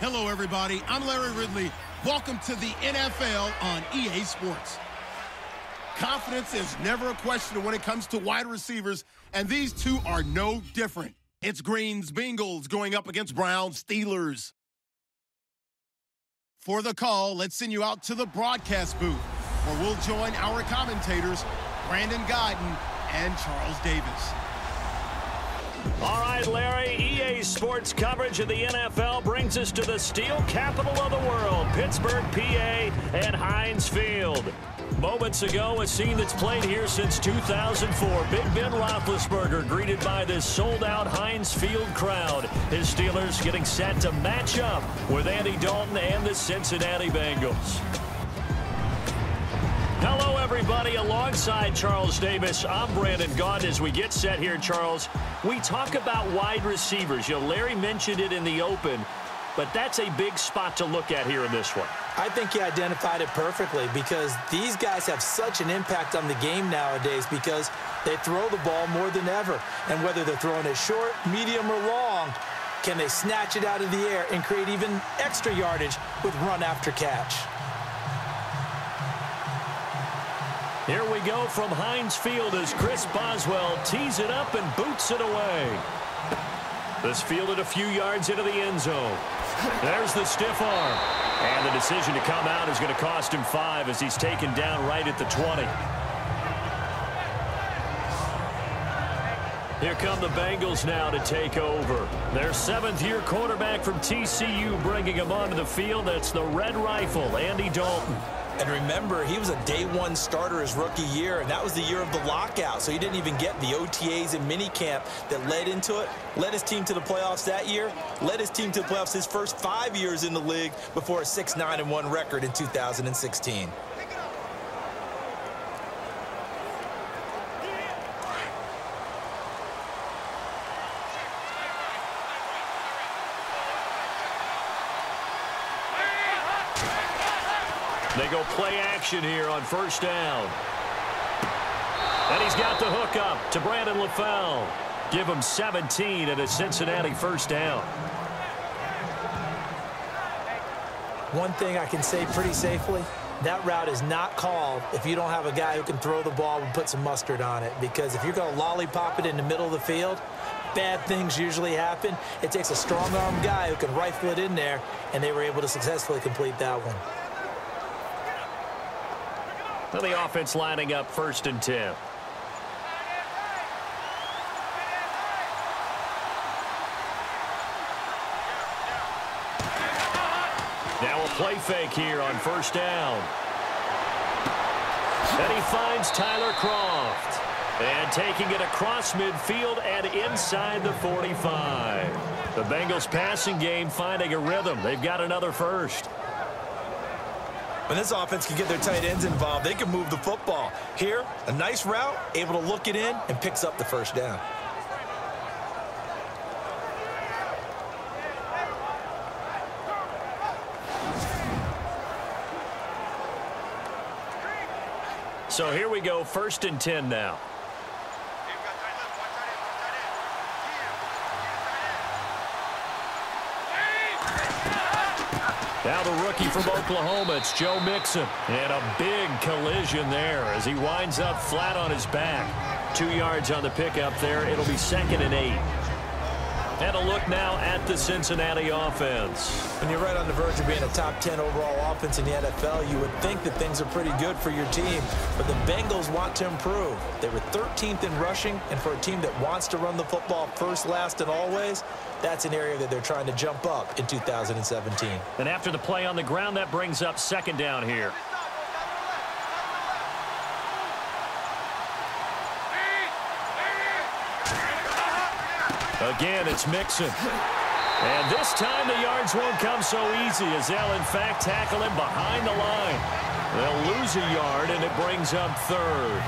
Hello, everybody. I'm Larry Ridley. Welcome to the NFL on EA Sports. Confidence is never a question when it comes to wide receivers, and these two are no different. It's Greens Bengals going up against Browns Steelers. For the call, let's send you out to the broadcast booth, where we'll join our commentators, Brandon Gaudin and Charles Davis. All right, Larry, EA Sports coverage of the NFL brings us to the steel capital of the world, Pittsburgh, PA, and Heinz Field. Moments ago, a scene that's played here since 2004. Big Ben Roethlisberger greeted by this sold-out Heinz Field crowd. His Steelers getting set to match up with Andy Dalton and the Cincinnati Bengals. Hello, everybody. Alongside Charles Davis, I'm Brandon Gaudin. As we get set here, Charles, we talk about wide receivers. You know, Larry mentioned it in the open, but that's a big spot to look at here in this one. I think you identified it perfectly because these guys have such an impact on the game nowadays because they throw the ball more than ever. And whether they're throwing it short, medium, or long, can they snatch it out of the air and create even extra yardage with run after catch? Here we go from Heinz Field as Chris Boswell tees it up and boots it away. This fielded a few yards into the end zone. There's the stiff arm. And the decision to come out is going to cost him five as he's taken down right at the 20. Here come the Bengals now to take over. Their seventh-year quarterback from TCU bringing him onto the field. That's the Red Rifle, Andy Dalton. And remember, he was a day one starter his rookie year, and that was the year of the lockout, so he didn't even get the OTAs and minicamp that led into it. Led his team to the playoffs that year, led his team to the playoffs his first five years in the league before a 6-9-1 record in 2016. They go play action here on first down. And he's got the hook up to Brandon LaFell. Give him 17 and a Cincinnati first down. One thing I can say pretty safely, that route is not called if you don't have a guy who can throw the ball and put some mustard on it. Because if you're going to lollipop it in the middle of the field, bad things usually happen. It takes a strong-arm guy who can rifle it in there, and they were able to successfully complete that one. Well, the offense lining up first and 10. Now a play fake here on first down. And he finds Tyler Kroft. And taking it across midfield and inside the 45. The Bengals passing game finding a rhythm. They've got another first. When this offense can get their tight ends involved, they can move the football. Here, a nice route, able to look it in, and picks up the first down. So here we go, first and 10 now. Now the rookie from Oklahoma, it's Joe Mixon. And a big collision there as he winds up flat on his back. Two yards on the pickup there. It'll be second and eight. And a look now at the Cincinnati offense. When you're right on the verge of being a top 10 overall offense in the NFL, you would think that things are pretty good for your team. But the Bengals want to improve. They were 13th in rushing, and for a team that wants to run the football first, last, and always, that's an area that they're trying to jump up in 2017. And after the play on the ground, that brings up second down here. Again, it's Mixon. And this time the yards won't come so easy as they'll, in fact, tackle him behind the line. They'll lose a yard, and it brings up third.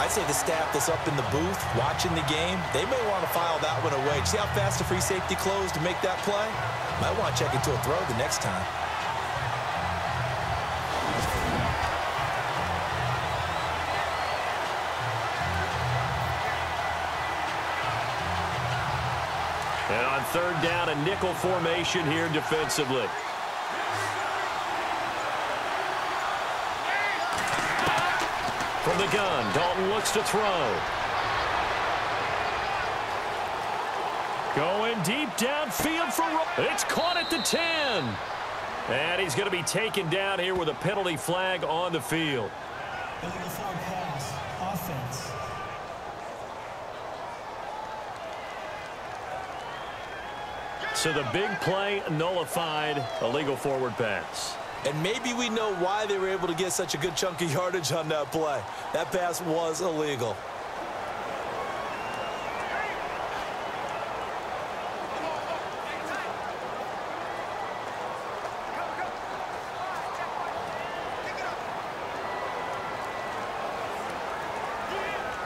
I'd say the staff that's up in the booth watching the game, they may want to file that one away. See how fast the free safety closed to make that play? Might want to check into a throw the next time. On third down, a nickel formation here defensively. From the gun, Dalton looks to throw. Going deep downfield for... It's caught at the 10. And he's going to be taken down here with a penalty flag on the field. Pass. So the big play nullified, a legal forward pass. And maybe we know why they were able to get such a good chunk of yardage on that play. That pass was illegal.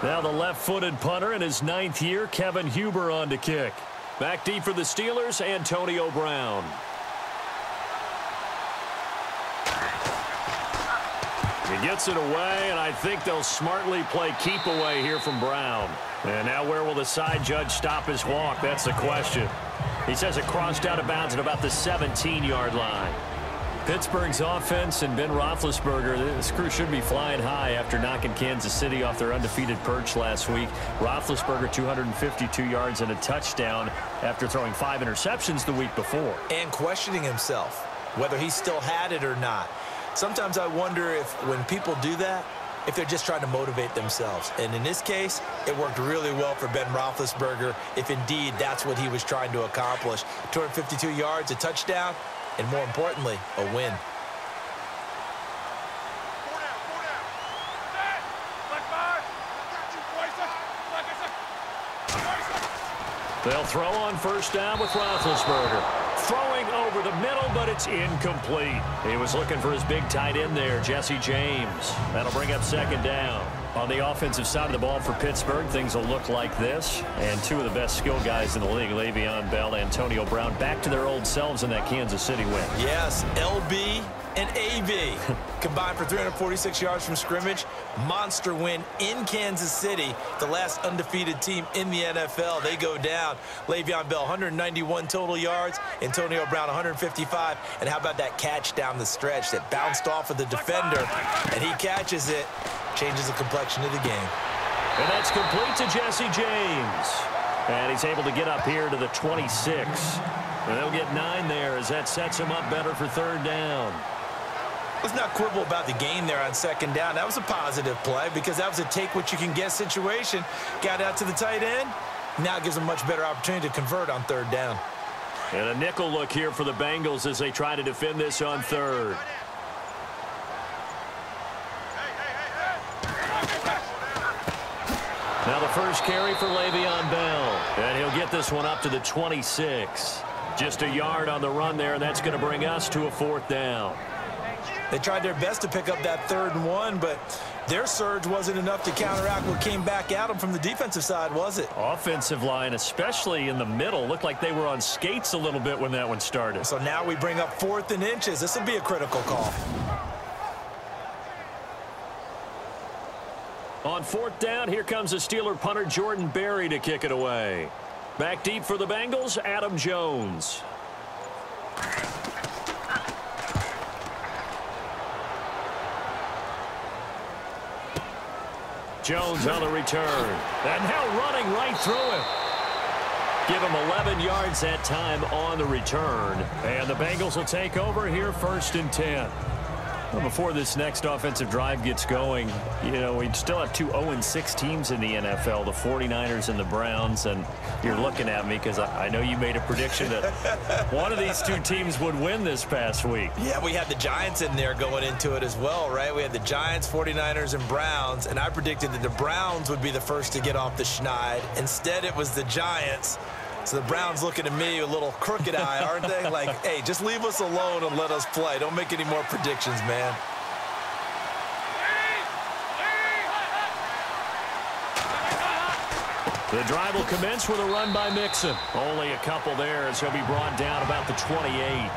Now the left-footed punter in his ninth year, Kevin Huber on to kick. Back deep for the Steelers, Antonio Brown. He gets it away, and I think they'll smartly play keep away here from Brown. And now where will the side judge stop his walk? That's the question. He says it crossed out of bounds at about the 17-yard line. Pittsburgh's offense and Ben Roethlisberger, this crew should be flying high after knocking Kansas City off their undefeated perch last week. Roethlisberger 252 yards and a touchdown after throwing five interceptions the week before. And questioning himself, whether he still had it or not. Sometimes I wonder if when people do that, if they're just trying to motivate themselves. And in this case, it worked really well for Ben Roethlisberger if indeed that's what he was trying to accomplish. 252 yards, a touchdown, and more importantly, a win. They'll throw on first down with Roethlisberger. Throwing over the middle, but it's incomplete. He was looking for his big tight end there, Jesse James. That'll bring up second down. On the offensive side of the ball for Pittsburgh, things will look like this. And two of the best skill guys in the league, Le'Veon Bell, Antonio Brown, back to their old selves in that Kansas City win. Yes, LB and AB combined for 346 yards from scrimmage. Monster win in Kansas City, the last undefeated team in the NFL. They go down. Le'Veon Bell, 191 total yards. Antonio Brown, 155. And how about that catch down the stretch that bounced off of the defender, and he catches it, changes the complexion of the game. And that's complete to Jesse James. And he's able to get up here to the 26. And they'll get nine there as that sets him up better for third down. Let's not quibble about the game there on second down. That was a positive play because that was a take-what-you-can-get situation. Got out to the tight end. Now gives them a much better opportunity to convert on third down. And a nickel look here for the Bengals as they try to defend this on third. Now the first carry for Le'Veon Bell. And he'll get this one up to the 26. Just a yard on the run there, and that's going to bring us to a fourth down. They tried their best to pick up that third and one, but their surge wasn't enough to counteract what came back at them from the defensive side, was it? Offensive line, especially in the middle, looked like they were on skates a little bit when that one started. So now we bring up fourth and inches. This will be a critical call. On fourth down, here comes the Steeler punter Jordan Berry to kick it away. Back deep for the Bengals, Adam Jones. Jones on the return. And now running right through him. Give him 11 yards that time on the return. And the Bengals will take over here first and 10. Well, before this next offensive drive gets going, you know, we still have two 0-6 teams in the NFL, the 49ers and the Browns, and you're looking at me because I, I, know you made a prediction that one of these two teams would win this past week. Yeah, we had the Giants in there going into it as well, right? We had the Giants, 49ers, and Browns, and I predicted that the Browns would be the first to get off the schneid. Instead, it was the Giants. So the Browns looking at me a little crooked eye, aren't they? Like, hey, just leave us alone and let us play. Don't make any more predictions, man. The drive will commence with a run by Mixon. Only a couple there as he'll be brought down about the 28.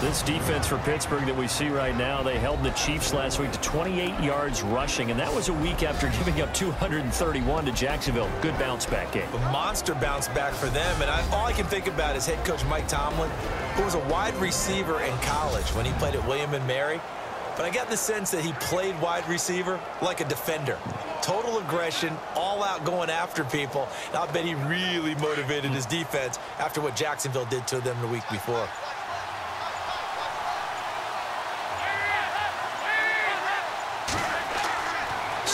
This defense for Pittsburgh that we see right now, they held the Chiefs last week to 28 yards rushing, and that was a week after giving up 231 to Jacksonville. Good bounce back game. A monster bounce back for them, and I, all I can think about is head coach Mike Tomlin, who was a wide receiver in college when he played at William & Mary. But I got the sense that he played wide receiver like a defender. Total aggression, all out going after people. And I bet he really motivated his defense after what Jacksonville did to them the week before.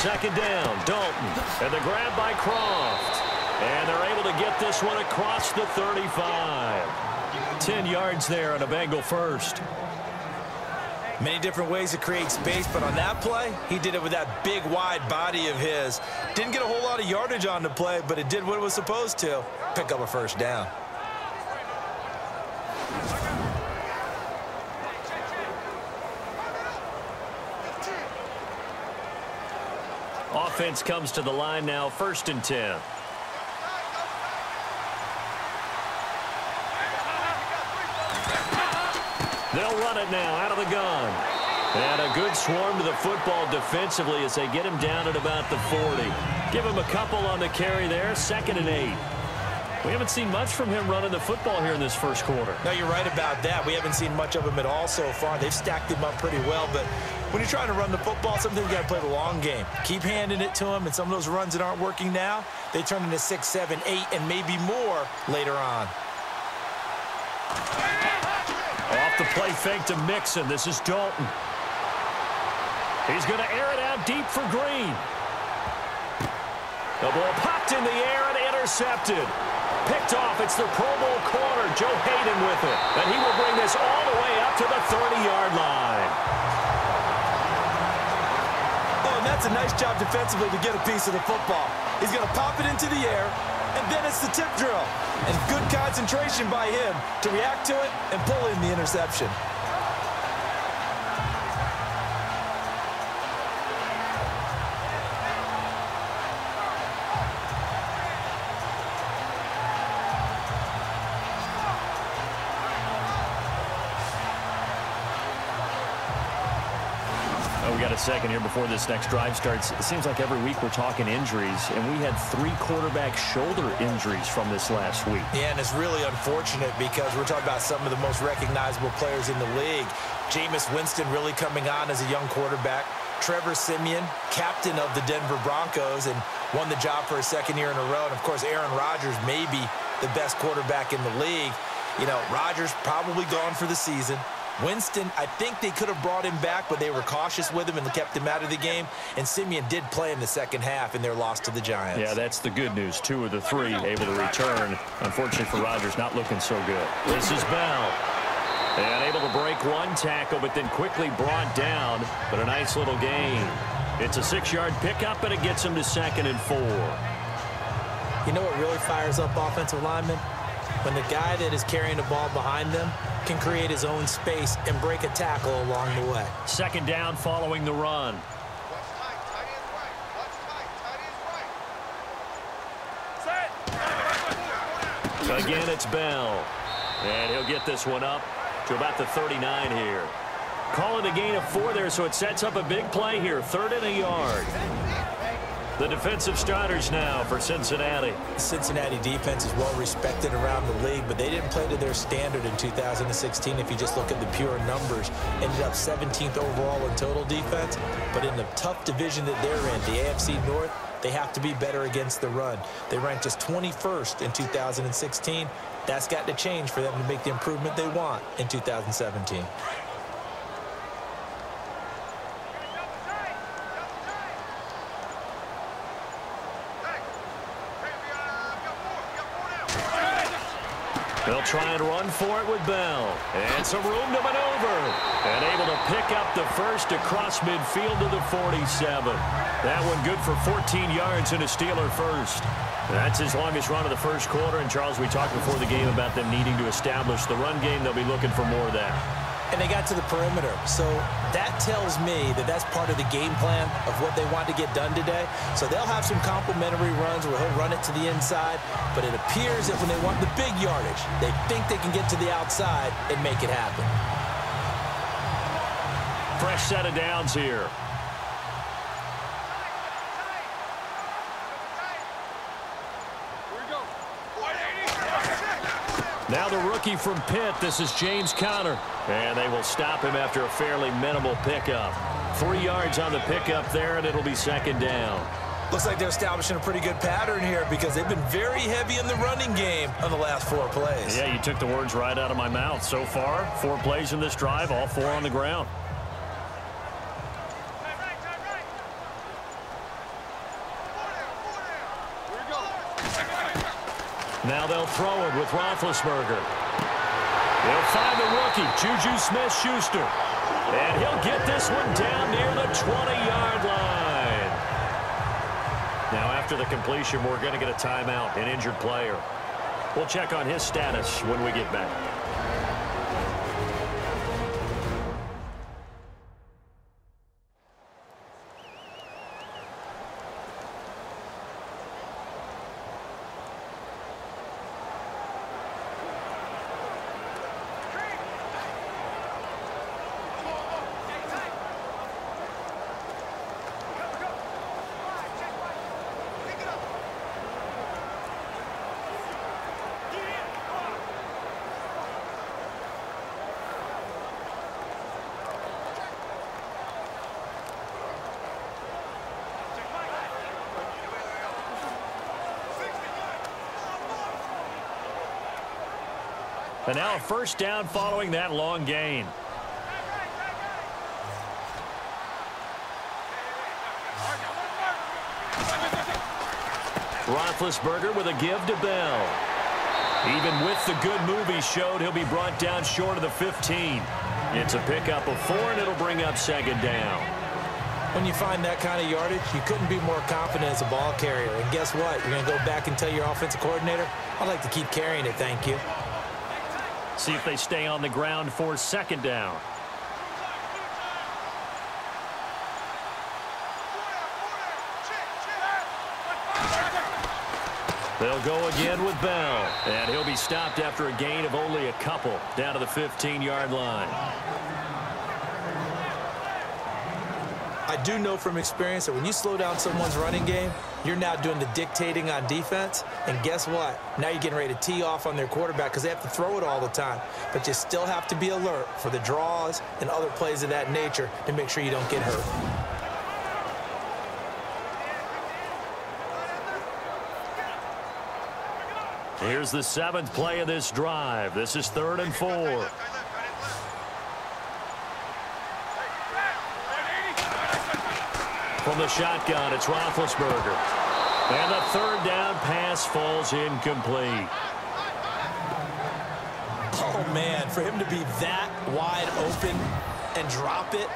Second down, Dalton. And the grab by Kroft. And they're able to get this one across the 35. 10 yards there on a Bengal first. Many different ways to create space, but on that play, he did it with that big, wide body of his. Didn't get a whole lot of yardage on the play, but it did what it was supposed to. Pick up a first down. Offense comes to the line now, first and 10. They'll run it now out of the gun. And a good swarm to the football defensively as they get him down at about the 40. Give him a couple on the carry there, second and eight. We haven't seen much from him running the football here in this first quarter. No, you're right about that. We haven't seen much of him at all so far. They've stacked him up pretty well, but when you're trying to run the football, sometimes you got to play the long game. Keep handing it to him, and some of those runs that aren't working now, they turn into six, seven, eight, and maybe more later on. Off the play fake to Mixon. This is Dalton. He's going to air it out deep for Green. The ball popped in the air and intercepted. Picked off. It's the Pro Bowl corner, Joe Haden with it. And he will bring this all the way up to the 30-yard line. Oh, and a nice job defensively to get a piece of the football. He's going to pop it into the air, and then it's the tip drill. And good concentration by him to react to it and pull in the interception. Before this next drive starts. It seems like every week we're talking injuries, and we had three quarterback shoulder injuries from this last week. Yeah, and it's really unfortunate because we're talking about some of the most recognizable players in the league. Jameis Winston really coming on as a young quarterback. Trevor Siemian, captain of the Denver Broncos, and won the job for a second year in a row. And, of course, Aaron Rodgers may be the best quarterback in the league. You know, Rodgers probably gone for the season. Winston, I think they could have brought him back, but they were cautious with him and kept him out of the game. And Siemian did play in the second half in their loss to the Giants. Yeah, that's the good news. Two of the three able to return. Unfortunately for Rodgers, not looking so good. This is Bell. And able to break one tackle, but then quickly brought down. But a nice little gain. It's a six-yard pickup, and it gets him to second and four. You know what really fires up offensive linemen? When the guy that is carrying the ball behind them can create his own space and break a tackle along the way. Second down following the run. Again, it's Bell. And he'll get this one up to about the 39 here. Call it a gain of four there, so it sets up a big play here. Third and a yard. The defensive starters now for Cincinnati. Cincinnati defense is well respected around the league, but they didn't play to their standard in 2016 if you just look at the pure numbers. Ended up 17th overall in total defense, but in the tough division that they're in, the AFC North, they have to be better against the run. They ranked just 21st in 2016. That's got to change for them to make the improvement they want in 2017. They'll try and run for it with Bell. And some room to maneuver. And able to pick up the first across midfield to the 47. That one good for 14 yards and a Steeler first. That's his longest run of the first quarter. And, Charles, we talked before the game about them needing to establish the run game. They'll be looking for more of that and they got to the perimeter. So that tells me that that's part of the game plan of what they want to get done today. So they'll have some complementary runs where he'll run it to the inside, but it appears that when they want the big yardage, they think they can get to the outside and make it happen. Fresh set of downs here. Now the rookie from Pitt, this is James Conner. And they will stop him after a fairly minimal pickup. Three yards on the pickup there, and it'll be second down. Looks like they're establishing a pretty good pattern here because they've been very heavy in the running game on the last four plays. Yeah, you took the words right out of my mouth. So far, four plays in this drive, all four on the ground. Now they'll throw it with Roethlisberger. They'll find the rookie, Juju Smith-Schuster. And he'll get this one down near the 20-yard line. Now, after the completion, we're going to get a timeout, an injured player. We'll check on his status when we get back. And now a first down following that long gain. Roethlisberger with a give to Bell. Even with the good move he showed, he'll be brought down short of the 15. It's a pickup of four, and it'll bring up second down. When you find that kind of yardage, you couldn't be more confident as a ball carrier. And guess what? You're going to go back and tell your offensive coordinator, I'd like to keep carrying it, thank you. See if they stay on the ground for second down. They'll go again with Bell. And he'll be stopped after a gain of only a couple down to the 15-yard line. I do know from experience that when you slow down someone's running game, you're now doing the dictating on defense. And guess what? Now you're getting ready to tee off on their quarterback because they have to throw it all the time. But you still have to be alert for the draws and other plays of that nature to make sure you don't get hurt. Here's the seventh play of this drive. This is third and four. From the shotgun, it's Roethlisberger. And the third down pass falls incomplete. Oh, man, for him to be that wide open and drop it,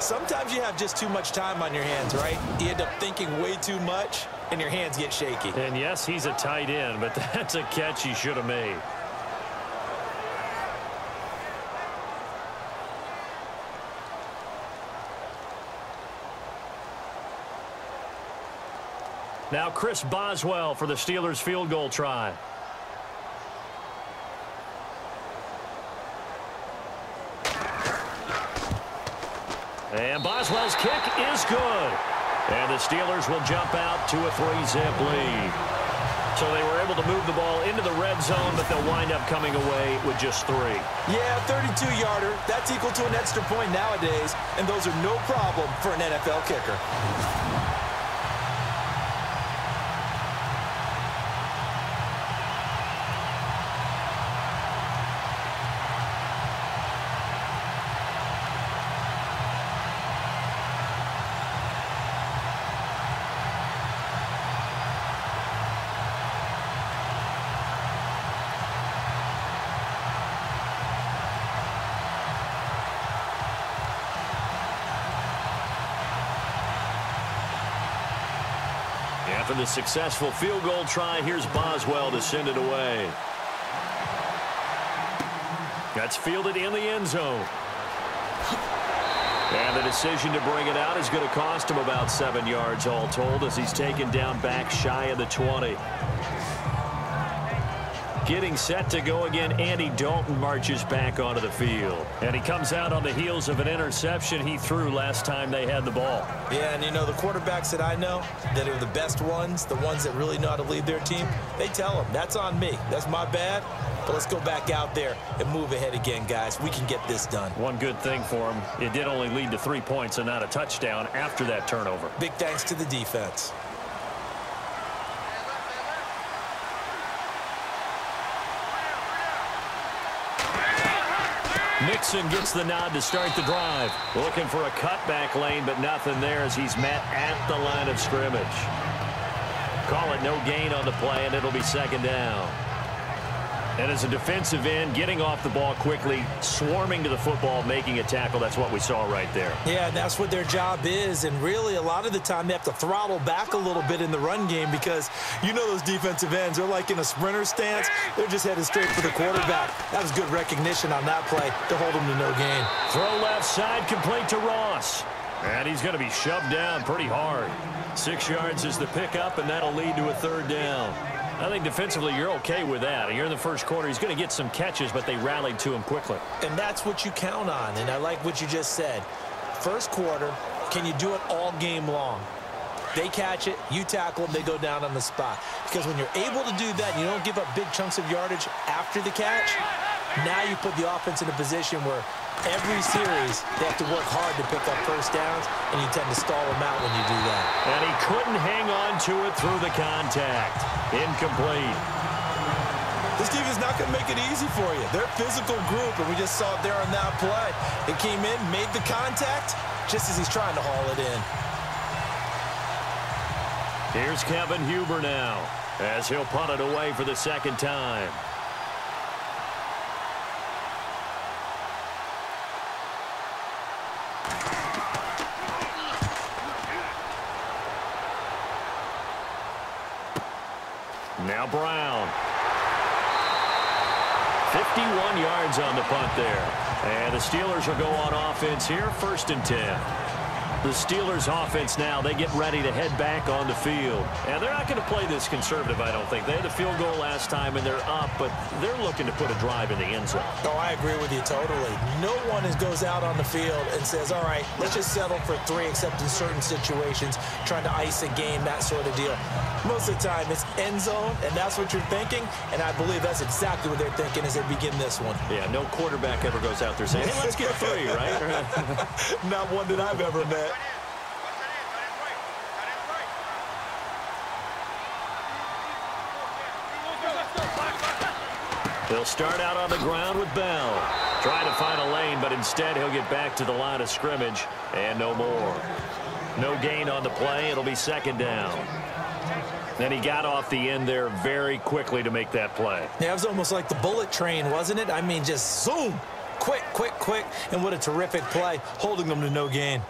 sometimes you have just too much time on your hands, right? You end up thinking way too much, and your hands get shaky. And yes, he's a tight end, but that's a catch he should have made. Now Chris Boswell for the Steelers field goal try. And Boswell's kick is good. And the Steelers will jump out to a three-zip lead. So they were able to move the ball into the red zone, but they'll wind up coming away with just three. Yeah, 32-yarder. That's equal to an extra point nowadays, and those are no problem for an NFL kicker. After the successful field goal try, here's Boswell to send it away. That's fielded in the end zone. And the decision to bring it out is going to cost him about seven yards all told as he's taken down back shy of the 20. Getting set to go again, Andy Dalton marches back onto the field. And he comes out on the heels of an interception he threw last time they had the ball. Yeah, and you know, the quarterbacks that I know that are the best ones, the ones that really know how to lead their team, they tell them, that's on me. That's my bad. But let's go back out there and move ahead again, guys. We can get this done. One good thing for him, it did only lead to three points and not a touchdown after that turnover. Big thanks to the defense. Mixon gets the nod to start the drive. Looking for a cutback lane, but nothing there as he's met at the line of scrimmage. Call it no gain on the play, and it'll be second down. And as a defensive end, getting off the ball quickly, swarming to the football, making a tackle, that's what we saw right there. Yeah, that's what their job is. And really, a lot of the time, they have to throttle back a little bit in the run game because you know those defensive ends, they're like in a sprinter stance. They're just headed straight for the quarterback. That was good recognition on that play to hold them to no gain. Throw left side, complete to Ross. And he's going to be shoved down pretty hard. Six yards is the pickup, and that'll lead to a third down. I think defensively you're okay with that. You're in the first quarter. He's going to get some catches, but they rallied to him quickly. And that's what you count on, and I like what you just said. First quarter, can you do it all game long? They catch it, you tackle them, they go down on the spot. Because when you're able to do that, and you don't give up big chunks of yardage after the catch, now you put the offense in a position where every series they have to work hard to pick up first downs, and you tend to stall them out when you do that. And he couldn't hang on to it through the contact. Incomplete. This team is not going to make it easy for you. They're a physical group, and we just saw it there on that play. It came in, made the contact, just as he's trying to haul it in. Here's Kevin Huber now, as he'll punt it away for the second time. Now Brown. 51 yards on the punt there. And the Steelers will go on offense here, first and 10. The Steelers offense now, they get ready to head back on the field. And they're not going to play this conservative, I don't think. They had a field goal last time, and they're up, but they're looking to put a drive in the end zone. Oh, I agree with you totally. No one is, goes out on the field and says, all right, let's just settle for three, except in certain situations, trying to ice a game, that sort of deal. Most of the time, it's end zone, and that's what you're thinking, and I believe that's exactly what they're thinking as they begin this one. Yeah, no quarterback ever goes out there saying, hey, let's get three, right? Not one that I've ever met. He'll start out on the ground with Bell. Trying to find a lane, but instead he'll get back to the line of scrimmage and no more. No gain on the play. It'll be second down. Then he got off the end there very quickly to make that play. Yeah, it was almost like the bullet train, wasn't it? I mean, just zoom. Quick, quick, quick. And what a terrific play, holding them to no gain.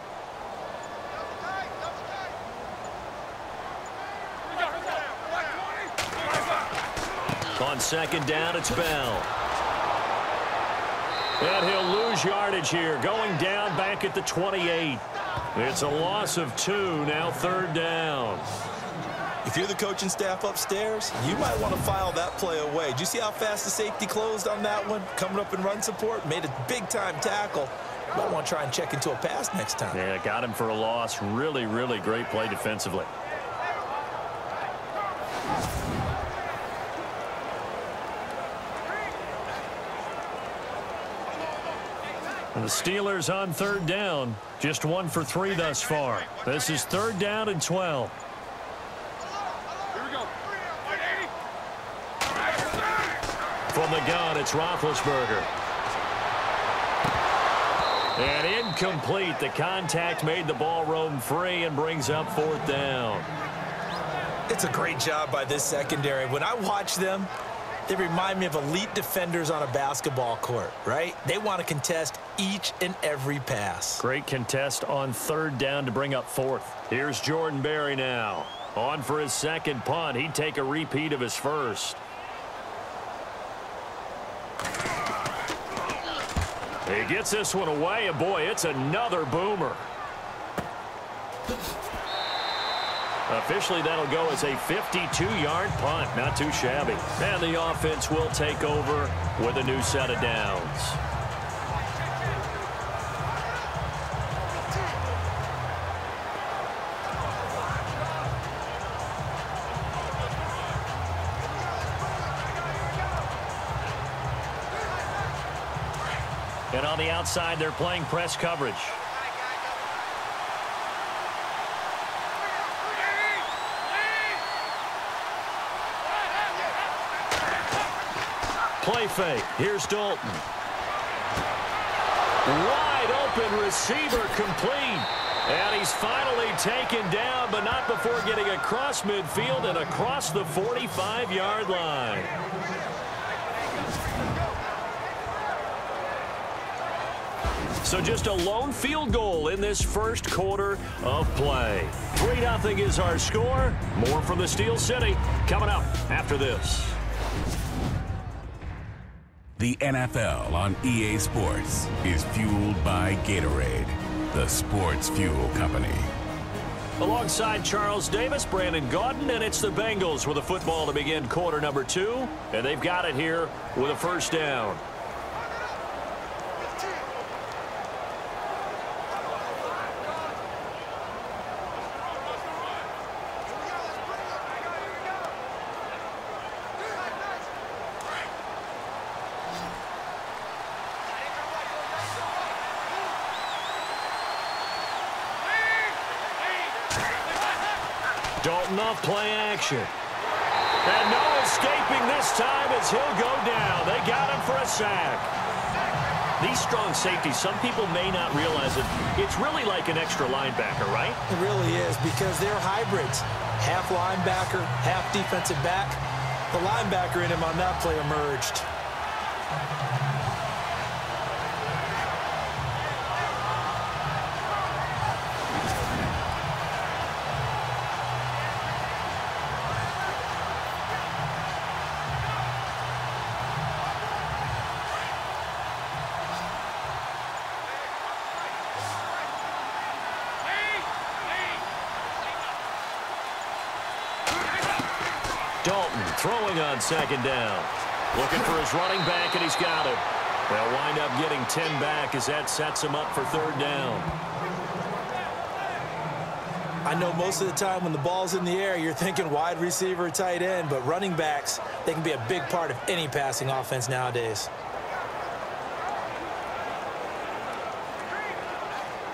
On second down, it's Bell. And he'll lose yardage here, going down back at the 28. It's a loss of two, now third down. If you're the coaching staff upstairs, you might want to file that play away. Do you see how fast the safety closed on that one? Coming up in run support, made a big-time tackle. Might want to try and check into a pass next time. Yeah, got him for a loss. Really, really great play defensively. The Steelers on third down. Just one for three thus far. This is third down and 12. From the gun, it's Roethlisberger. And incomplete. The contact made the ball roam free and brings up fourth down. It's a great job by this secondary. When I watch them, they remind me of elite defenders on a basketball court, right? They want to contest each and every pass. Great contest on third down to bring up fourth. Here's Jordan Berry now. On for his second punt. He'd take a repeat of his first. He gets this one away, and boy, it's another boomer. Officially, that'll go as a 52-yard punt. Not too shabby. And the offense will take over with a new set of downs. And on the outside, they're playing press coverage. Play fake. Here's Dalton. Wide open receiver complete. And he's finally taken down, but not before getting across midfield and across the 45-yard line. So just a lone field goal in this first quarter of play. 3-0 is our score. More from the Steel City coming up after this. The NFL on EA Sports is fueled by Gatorade, the sports fuel company. Alongside Charles Davis, Brandon Gaudin, and it's the Bengals with a football to begin quarter number two. And they've got it here with a first down. Dalton off play action. And no escaping this time as he'll go down. They got him for a sack. These strong safeties, some people may not realize it. It's really like an extra linebacker, right? It really is because they're hybrids. Half linebacker, half defensive back. The linebacker in him on that play emerged. Dalton throwing on second down. Looking for his running back, and he's got him. They'll wind up getting 10 back as that sets him up for third down. I know most of the time when the ball's in the air, you're thinking wide receiver, tight end, but running backs, they can be a big part of any passing offense nowadays.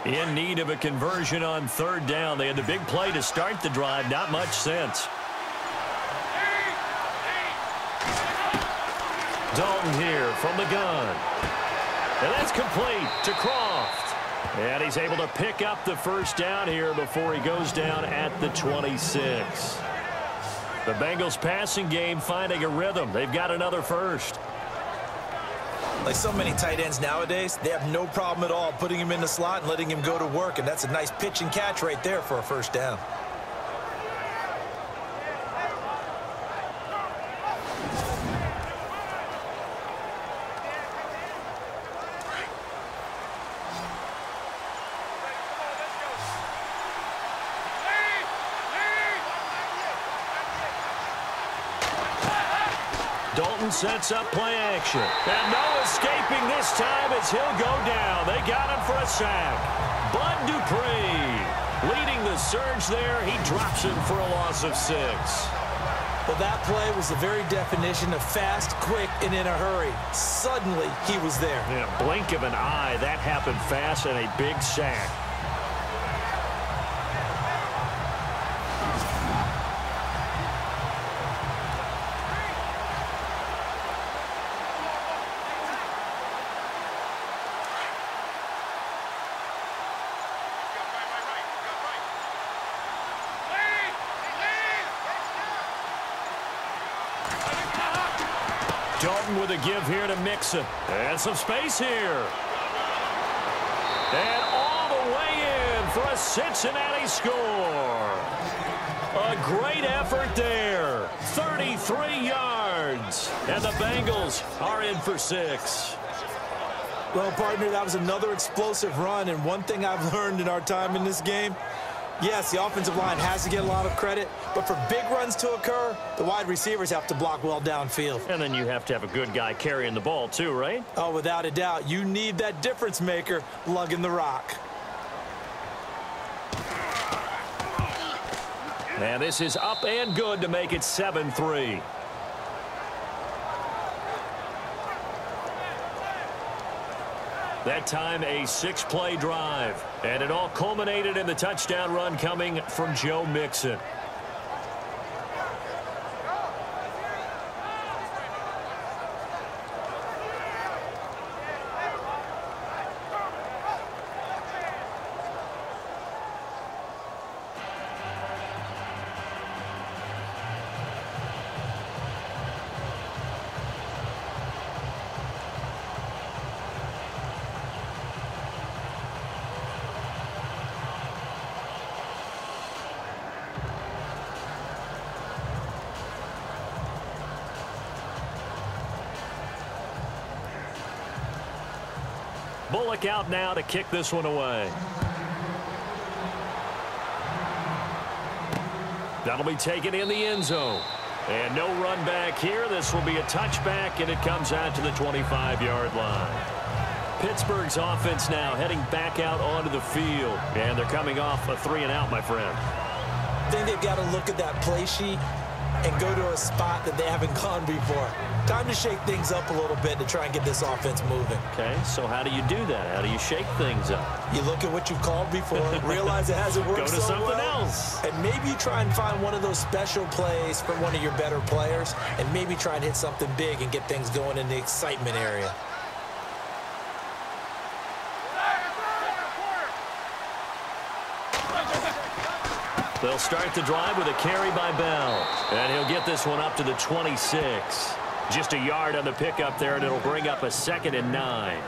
In need of a conversion on third down. They had the big play to start the drive. Not much sense. Dalton here from the gun. And that's complete to Kroft. And he's able to pick up the first down here before he goes down at the 26. The Bengals passing game finding a rhythm. They've got another first. Like so many tight ends nowadays, they have no problem at all putting him in the slot and letting him go to work, and that's a nice pitch and catch right there for a first down. Dalton sets up play action. And no escaping this time as he'll go down. They got him for a sack. Bud Dupree leading the surge there. He drops him for a loss of six. Well, that play was the very definition of fast, quick, and in a hurry. Suddenly, he was there. In a blink of an eye, that happened fast and a big sack. Dalton with a give Mixon. And some space here. And all the way in for a Cincinnati score. A great effort there. 33 yards. And the Bengals are in for six. Well, partner, that was another explosive run, and one thing I've learned in our time in this game, Yes, the offensive line has to get a lot of credit, but for big runs to occur, the wide receivers have to block well downfield. And then you have to have a good guy carrying the ball too, right? Oh, without a doubt. You need that difference maker lugging the rock. And this is up and good to make it 7-3. That time a six-play drive. And it all culminated in the touchdown run coming from Joe Mixon. Bullock out now to kick this one away. That'll be taken in the end zone. And no run back here. This will be a touchback, and it comes out to the 25-yard line. Pittsburgh's offense now heading back out onto the field. And they're coming off a three and out, my friend. I think they've got to look at that play sheet and go to a spot that they haven't gone before. Time to shake things up a little bit to try and get this offense moving. Okay, so how do you do that? How do you shake things up? You look at what you've called before, realize it hasn't worked Go to so something well, else. and maybe you try and find one of those special plays from one of your better players, and maybe try and hit something big and get things going in the excitement area. They'll start the drive with a carry by Bell. And he'll get this one up to the 26. Just a yard on the pickup there, and it'll bring up a second and nine.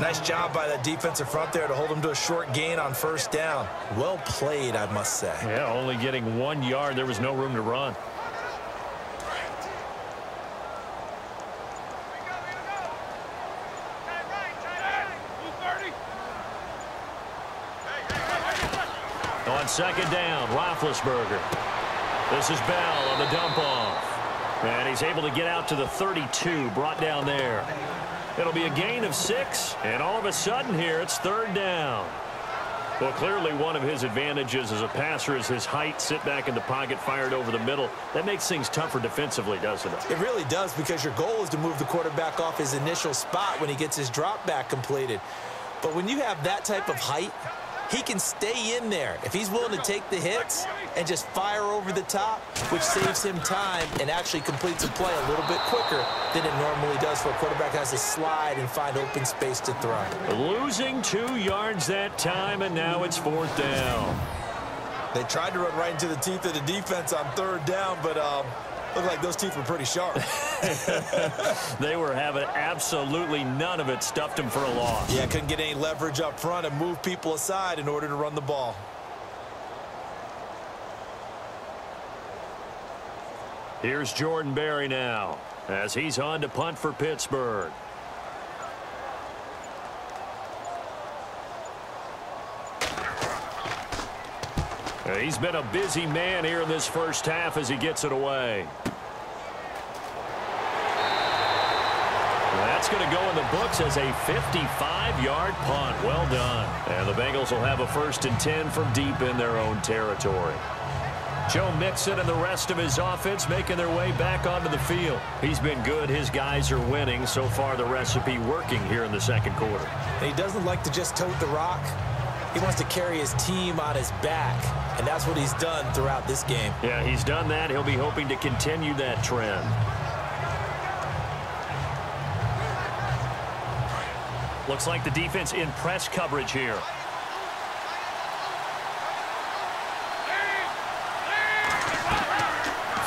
Nice job by that defensive front there to hold him to a short gain on first down. Well played, I must say. Yeah, only getting one yard. There was no room to run. On second down, Roethlisberger. This is Bell on the dump off. And he's able to get out to the 32, brought down there. It'll be a gain of six, and all of a sudden here, it's third down. Well, clearly one of his advantages as a passer is his height, sit back in the pocket, fired over the middle. That makes things tougher defensively, doesn't it? It really does because your goal is to move the quarterback off his initial spot when he gets his drop back completed. But when you have that type of height, he can stay in there if he's willing to take the hits and just fire over the top, which saves him time and actually completes a play a little bit quicker than it normally does for a quarterback has to slide and find open space to throw. Losing two yards that time, and now it's fourth down. They tried to run right into the teeth of the defense on third down, but um, looked like those teeth were pretty sharp. They were having absolutely none of it, stuffed him for a loss. yeah, couldn't get any leverage up front and move people aside in order to run the ball. Here's Jordan Berry now as he's on to punt for Pittsburgh. He's been a busy man here in this first half as he gets it away. That's going to go in the books as a 55-yard punt. Well done. And the Bengals will have a first and 10 from deep in their own territory. Joe Mixon and the rest of his offense making their way back onto the field. He's been good. His guys are winning. So far, the recipe working here in the second quarter. He doesn't like to just tote the rock. He wants to carry his team on his back, and that's what he's done throughout this game. Yeah, he's done that. He'll be hoping to continue that trend. Looks like the defense in press coverage here.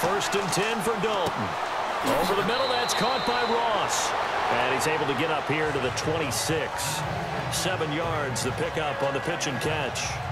First and 10 for Dalton. Over the middle, that's caught by Ross. And he's able to get up here to the 26. Seven yards, the pickup on the pitch and catch.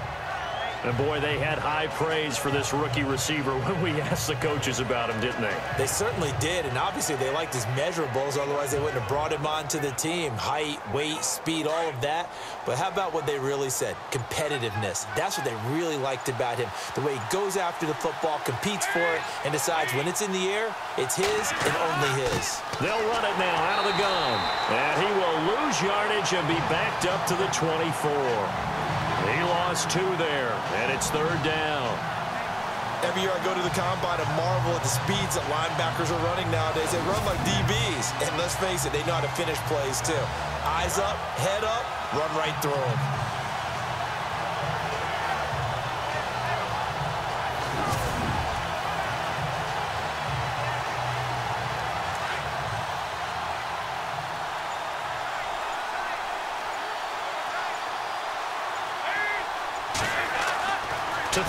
And boy, they had high praise for this rookie receiver when we asked the coaches about him, didn't they? They certainly did, and obviously they liked his measurables, otherwise they wouldn't have brought him onto the team. Height, weight, speed, all of that. But how about what they really said? Competitiveness. That's what they really liked about him. The way he goes after the football, competes for it, and decides when it's in the air, it's his and only his. They'll run it now out of the gun. And he will lose yardage and be backed up to the 24. He two there, and it's third down. Every year I go to the combine and marvel at the speeds that linebackers are running nowadays. They run like DBs. And let's face it, they know how to finish plays too. Eyes up, head up, run right through them.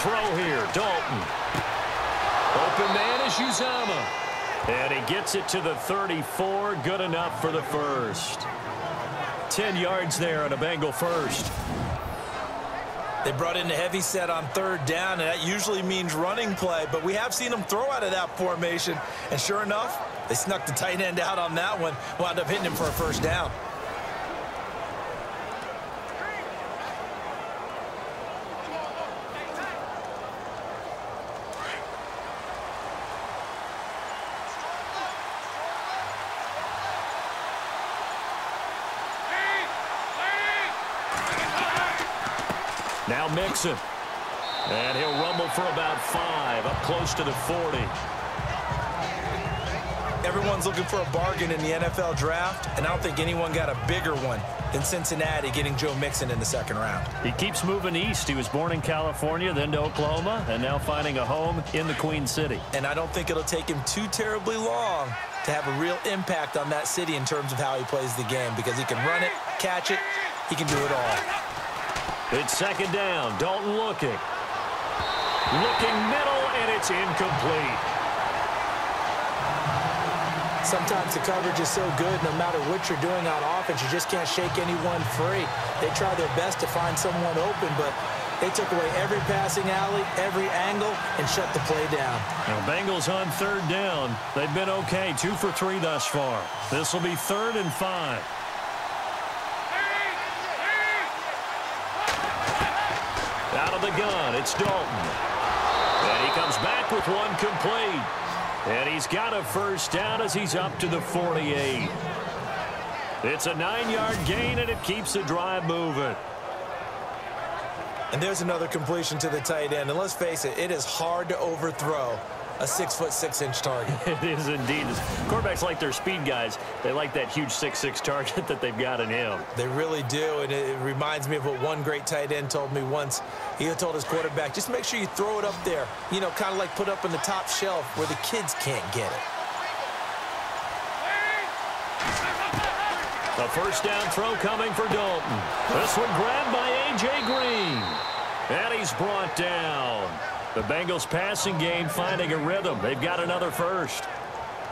Throw here. Dalton. Open man is Uzomah. And he gets it to the 34. Good enough for the first. 10 yards there on a Bengal first. They brought in a heavy set on third down, and that usually means running play, but we have seen them throw out of that formation. And sure enough, they snuck the tight end out on that one, wound up hitting him for a first down. Mixon. And he'll rumble for about five, up close to the 40. Everyone's looking for a bargain in the NFL draft, and I don't think anyone got a bigger one than Cincinnati getting Joe Mixon in the second round. He keeps moving east. He was born in California, then to Oklahoma, and now finding a home in the Queen City. And I don't think it'll take him too terribly long to have a real impact on that city in terms of how he plays the game because he can run it, catch it, he can do it all. It's second down. Dalton looking. Looking middle, and it's incomplete. Sometimes the coverage is so good, no matter what you're doing on offense, you just can't shake anyone free. They try their best to find someone open, but they took away every passing alley, every angle, and shut the play down. Now, Bengals on third down. They've been okay, two for three thus far. This will be third and five. the gun. It's Dalton. And he comes back with one complete. And he's got a first down as he's up to the 48. It's a nine-yard gain, and it keeps the drive moving. And there's another completion to the tight end. And let's face it, it is hard to overthrow a six foot six inch target. it is indeed. Quarterbacks like their speed guys. They like that huge six six target that they've got in him. They really do, and it reminds me of what one great tight end told me once. He told his quarterback, just make sure you throw it up there. You know, kind of like put up in the top shelf where the kids can't get it. The first down throw coming for Dalton. This one grabbed by A.J. Green. And he's brought down. The Bengals passing game finding a rhythm. They've got another first.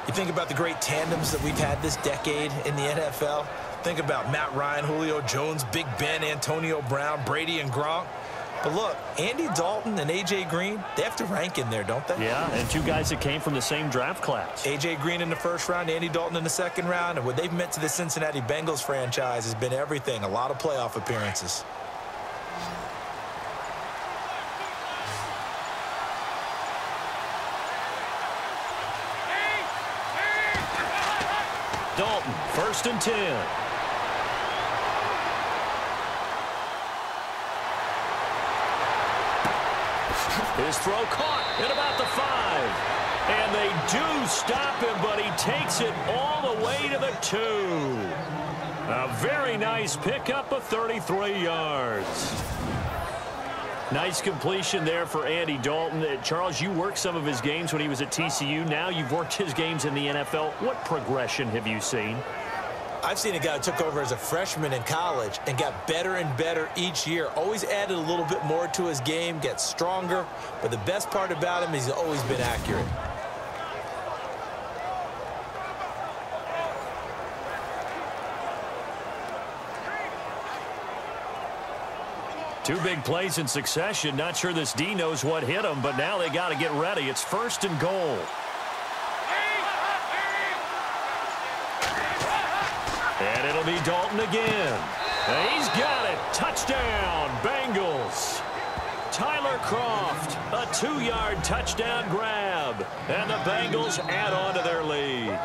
You think about the great tandems that we've had this decade in the NFL. Think about Matt Ryan, Julio Jones, Big Ben, Antonio Brown, Brady, and Gronk. But look, Andy Dalton and A.J. Green, they have to rank in there, don't they? Yeah, and two guys that came from the same draft class. A.J. Green in the first round, Andy Dalton in the second round. And what they've meant to the Cincinnati Bengals franchise has been everything, a lot of playoff appearances. First and 10. His throw caught at about the five. And they do stop him, but he takes it all the way to the two. A very nice pickup of 33 yards. Nice completion there for Andy Dalton. Uh, Charles, you worked some of his games when he was at TCU. Now you've worked his games in the NFL. What progression have you seen? I've seen a guy who took over as a freshman in college and got better and better each year. Always added a little bit more to his game, gets stronger. But the best part about him is he's always been accurate. Two big plays in succession. Not sure this D knows what hit him, but now they got to get ready. It's first and goal. And it'll be Dalton again. He's got it. Touchdown, Bengals. Tyler Kroft, a two-yard touchdown grab. And the Bengals add on to their lead.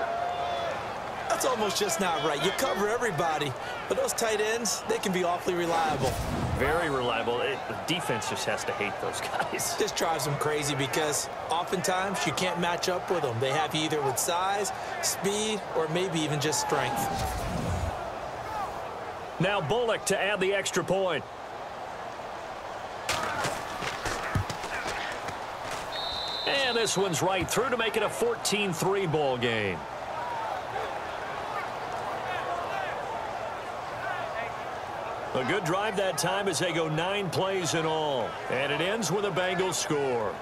That's almost just not right. You cover everybody, but those tight ends, they can be awfully reliable. Very reliable. It, the defense just has to hate those guys. Just drives them crazy because oftentimes you can't match up with them. They have you either with size, speed, or maybe even just strength. Now Bullock to add the extra point. And this one's right through to make it a 14-3 ball game. A good drive that time as they go nine plays in all. And it ends with a Bengals score.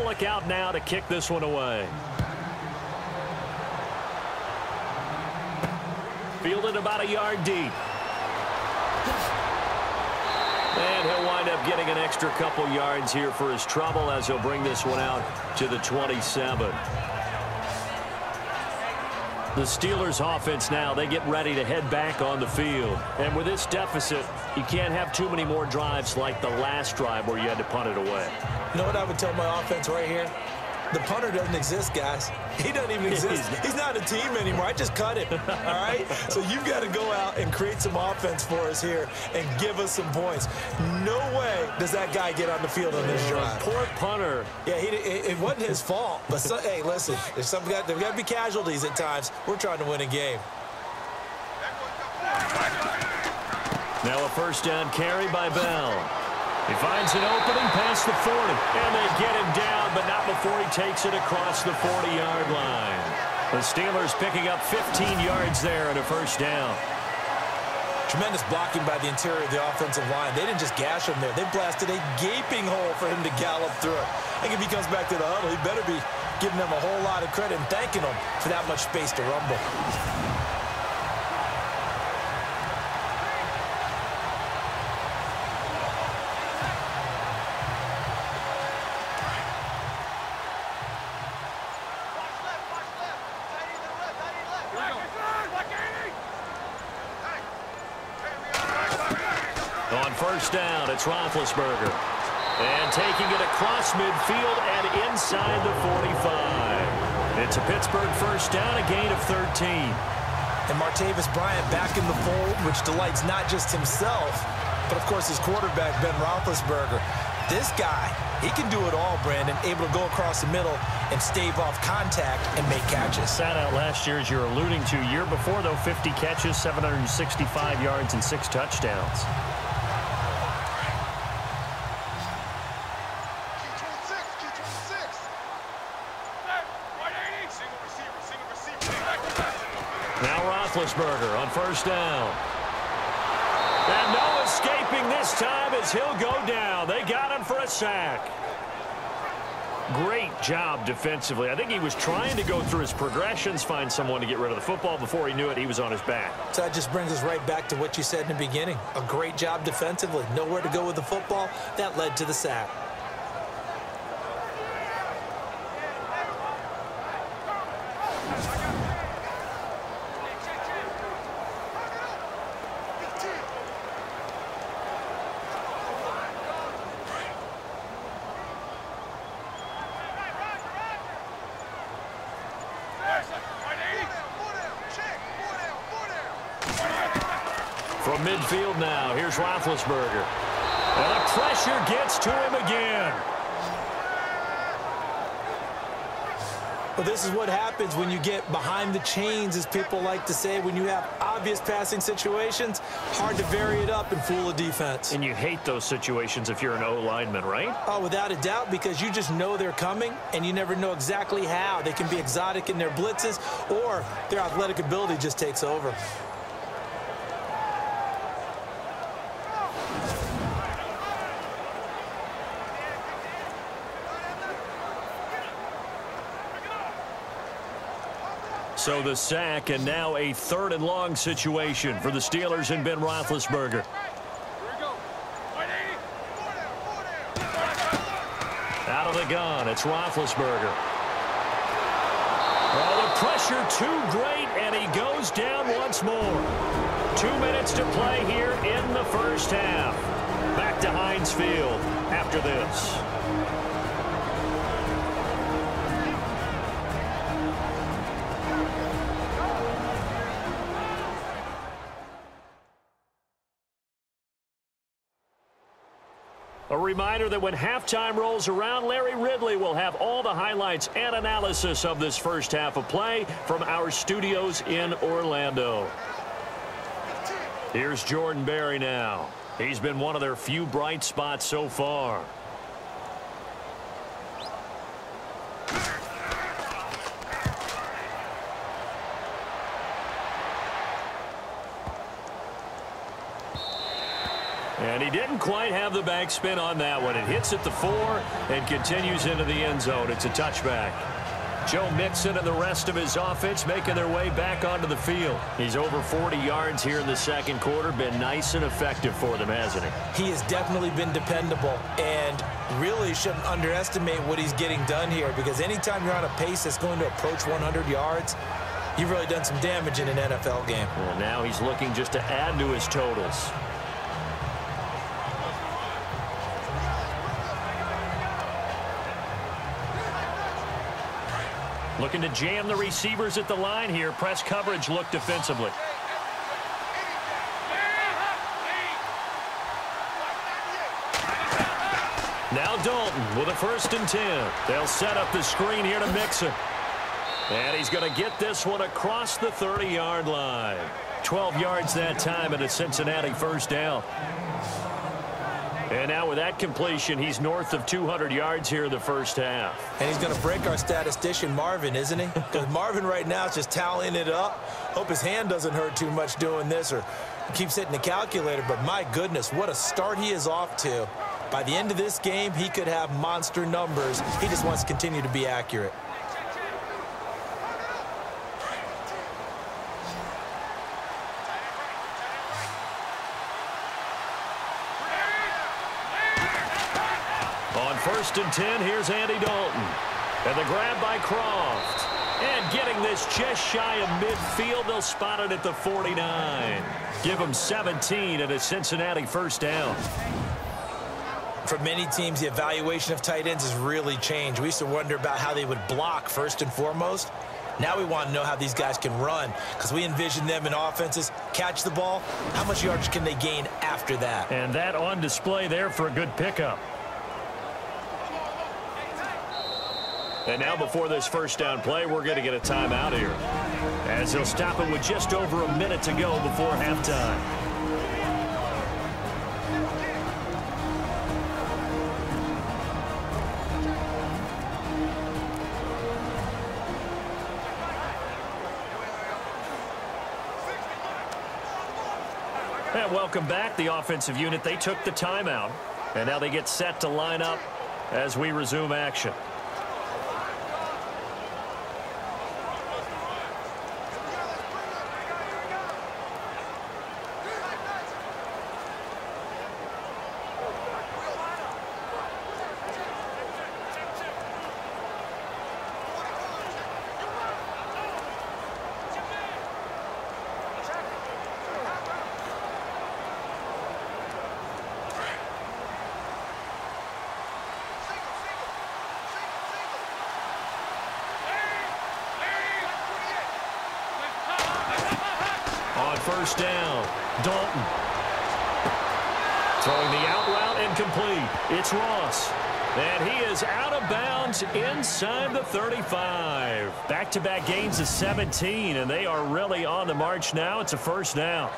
Bullock out now to kick this one away. Fielded about a yard deep. And he'll wind up getting an extra couple yards here for his trouble as he'll bring this one out to the 27. The Steelers offense now, they get ready to head back on the field. And with this deficit, you can't have too many more drives like the last drive where you had to punt it away. You know what I would tell my offense right here? The punter doesn't exist, guys. He doesn't even exist. He's not a team anymore. I just cut him, all right? So you've got to go out and create some offense for us here and give us some points. No way does that guy get on the field on this drive. Poor punter. Yeah, he, it, it wasn't his fault. But, so, hey, listen, there's some got, there's got to be casualties at times. We're trying to win a game. Now a first down carry by Bell. He finds an opening past the 40, and they get him down, but not before he takes it across the 40-yard line. The Steelers picking up 15 yards there and a first down. Tremendous blocking by the interior of the offensive line. They didn't just gash him there. They blasted a gaping hole for him to gallop through it. I think if he comes back to the huddle, he better be giving them a whole lot of credit and thanking them for that much space to rumble. It's Roethlisberger. And taking it across midfield and inside the 45. It's a Pittsburgh first down, a gain of 13. And Martavis Bryant back in the fold, which delights not just himself, but of course his quarterback, Ben Roethlisberger. This guy, he can do it all, Brandon, able to go across the middle and stave off contact and make catches. Sat out last year, as you're alluding to. Year before, though, 50 catches, 765 yards, and six touchdowns. Roethlisberger on first down. And no escaping this time as he'll go down. They got him for a sack. Great job defensively. I think he was trying to go through his progressions, find someone to get rid of the football. Before he knew it, he was on his back. So that just brings us right back to what you said in the beginning. A great job defensively. Nowhere to go with the football. That led to the sack. From midfield now, here's Roethlisberger. And the pressure gets to him again. Well, this is what happens when you get behind the chains, as people like to say. When you have obvious passing situations, hard to vary it up and fool a defense. And you hate those situations if you're an O lineman, right? Oh, without a doubt, because you just know they're coming, and you never know exactly how. They can be exotic in their blitzes, or their athletic ability just takes over. So the sack and now a third and long situation for the Steelers and Ben Roethlisberger. Out of the gun, it's Roethlisberger. Oh, the pressure too great, and he goes down once more. Two minutes to play here in the first half. Back to Heinz Field after this. A reminder that when halftime rolls around, Larry Ridley will have all the highlights and analysis of this first half of play from our studios in Orlando. Here's Jordan Berry now. He's been one of their few bright spots so far. And he didn't quite have the backspin on that one. It hits at the four and continues into the end zone. It's a touchback. Joe Mixon and the rest of his offense making their way back onto the field. He's over 40 yards here in the second quarter. Been nice and effective for them, hasn't he? He has definitely been dependable and really shouldn't underestimate what he's getting done here because anytime you're on a pace that's going to approach 100 yards, you've really done some damage in an NFL game. Well, now he's looking just to add to his totals. Looking to jam the receivers at the line here. Press coverage look defensively. Now Dalton with a first and 10. They'll set up the screen here to Mixon. And he's going to get this one across the 30-yard line. 12 yards that time and a Cincinnati first down. And now with that completion, he's north of 200 yards here in the first half. And he's going to break our statistician, Marvin, isn't he? Because Marvin right now is just tallying it up. Hope his hand doesn't hurt too much doing this or keeps hitting the calculator. But my goodness, what a start he is off to. By the end of this game, he could have monster numbers. He just wants to continue to be accurate. First and 10, here's Andy Dalton. And the grab by Kroft. And getting this just shy of midfield, they'll spot it at the 49. Give them 17 and a Cincinnati first down. For many teams, the evaluation of tight ends has really changed. We used to wonder about how they would block first and foremost. Now we want to know how these guys can run because we envision them in offenses, catch the ball. How much yards can they gain after that? And that on display there for a good pickup. And now before this first down play, we're going to get a timeout here. As he'll stop it with just over a minute to go before halftime. And welcome back, the offensive unit. They took the timeout, and now they get set to line up as we resume action. On first down, Dalton. Throwing the out route incomplete. It's Ross. And he is out of bounds inside the 35. Back-to-back -back gains of 17, and they are really on the march now. It's a first down.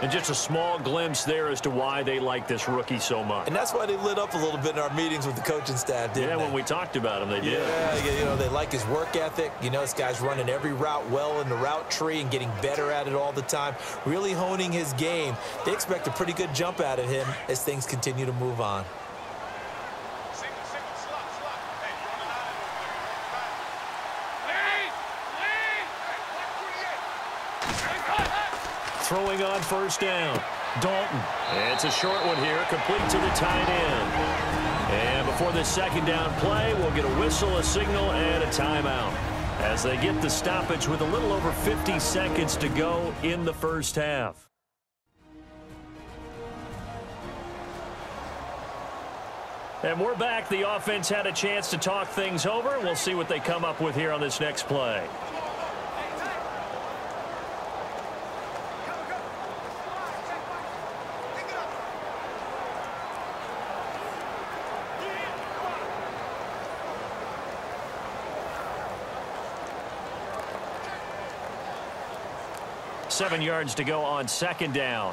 And just a small glimpse there as to why they like this rookie so much. And that's why they lit up a little bit in our meetings with the coaching staff, didn't yeah, they? when we talked about him, they did. Yeah, you know, they like his work ethic. You know, this guy's running every route well in the route tree and getting better at it all the time, really honing his game. They expect a pretty good jump out of him as things continue to move on. Throwing on first down. Dalton. It's a short one here, complete to the tight end. And before the second down play, we'll get a whistle, a signal, and a timeout. As they get the stoppage with a little over 50 seconds to go in the first half. And we're back. The offense had a chance to talk things over. We'll see what they come up with here on this next play. Seven yards to go on second down.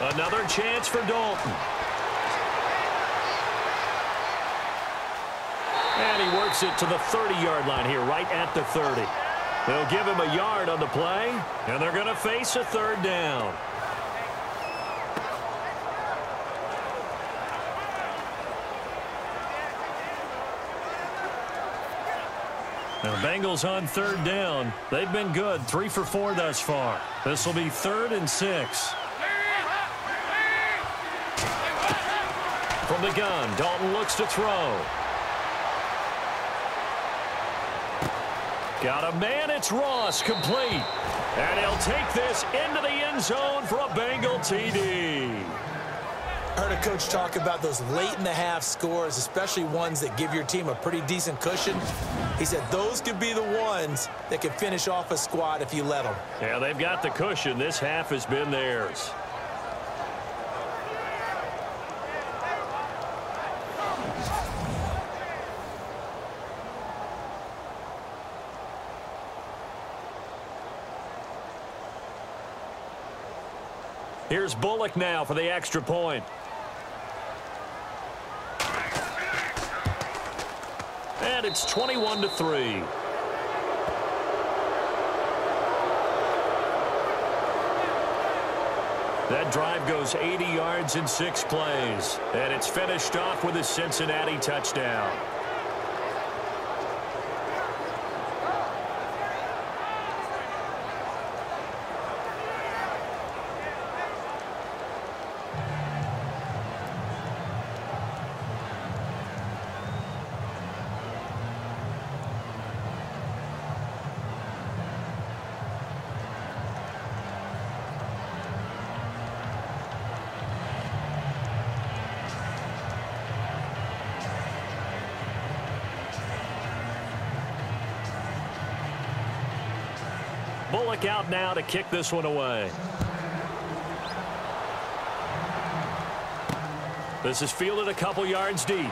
Another chance for Dalton. And he works it to the 30-yard line here, right at the 30. They'll give him a yard on the play, and they're going to face a third down. Bengals on third down. They've been good, three for four thus far. This will be third and six. From the gun, Dalton looks to throw. Got a man, it's Ross, complete. And he'll take this into the end zone for a Bengal TD. Heard a coach talk about those late in the half scores, especially ones that give your team a pretty decent cushion. He said those could be the ones that could finish off a squad if you let them. Yeah, they've got the cushion. This half has been theirs. Here's Bullock now for the extra point. And it's 21 to 3. That drive goes 80 yards in six plays. And it's finished off with a Cincinnati touchdown. Bullock out now to kick this one away. This is fielded a couple yards deep.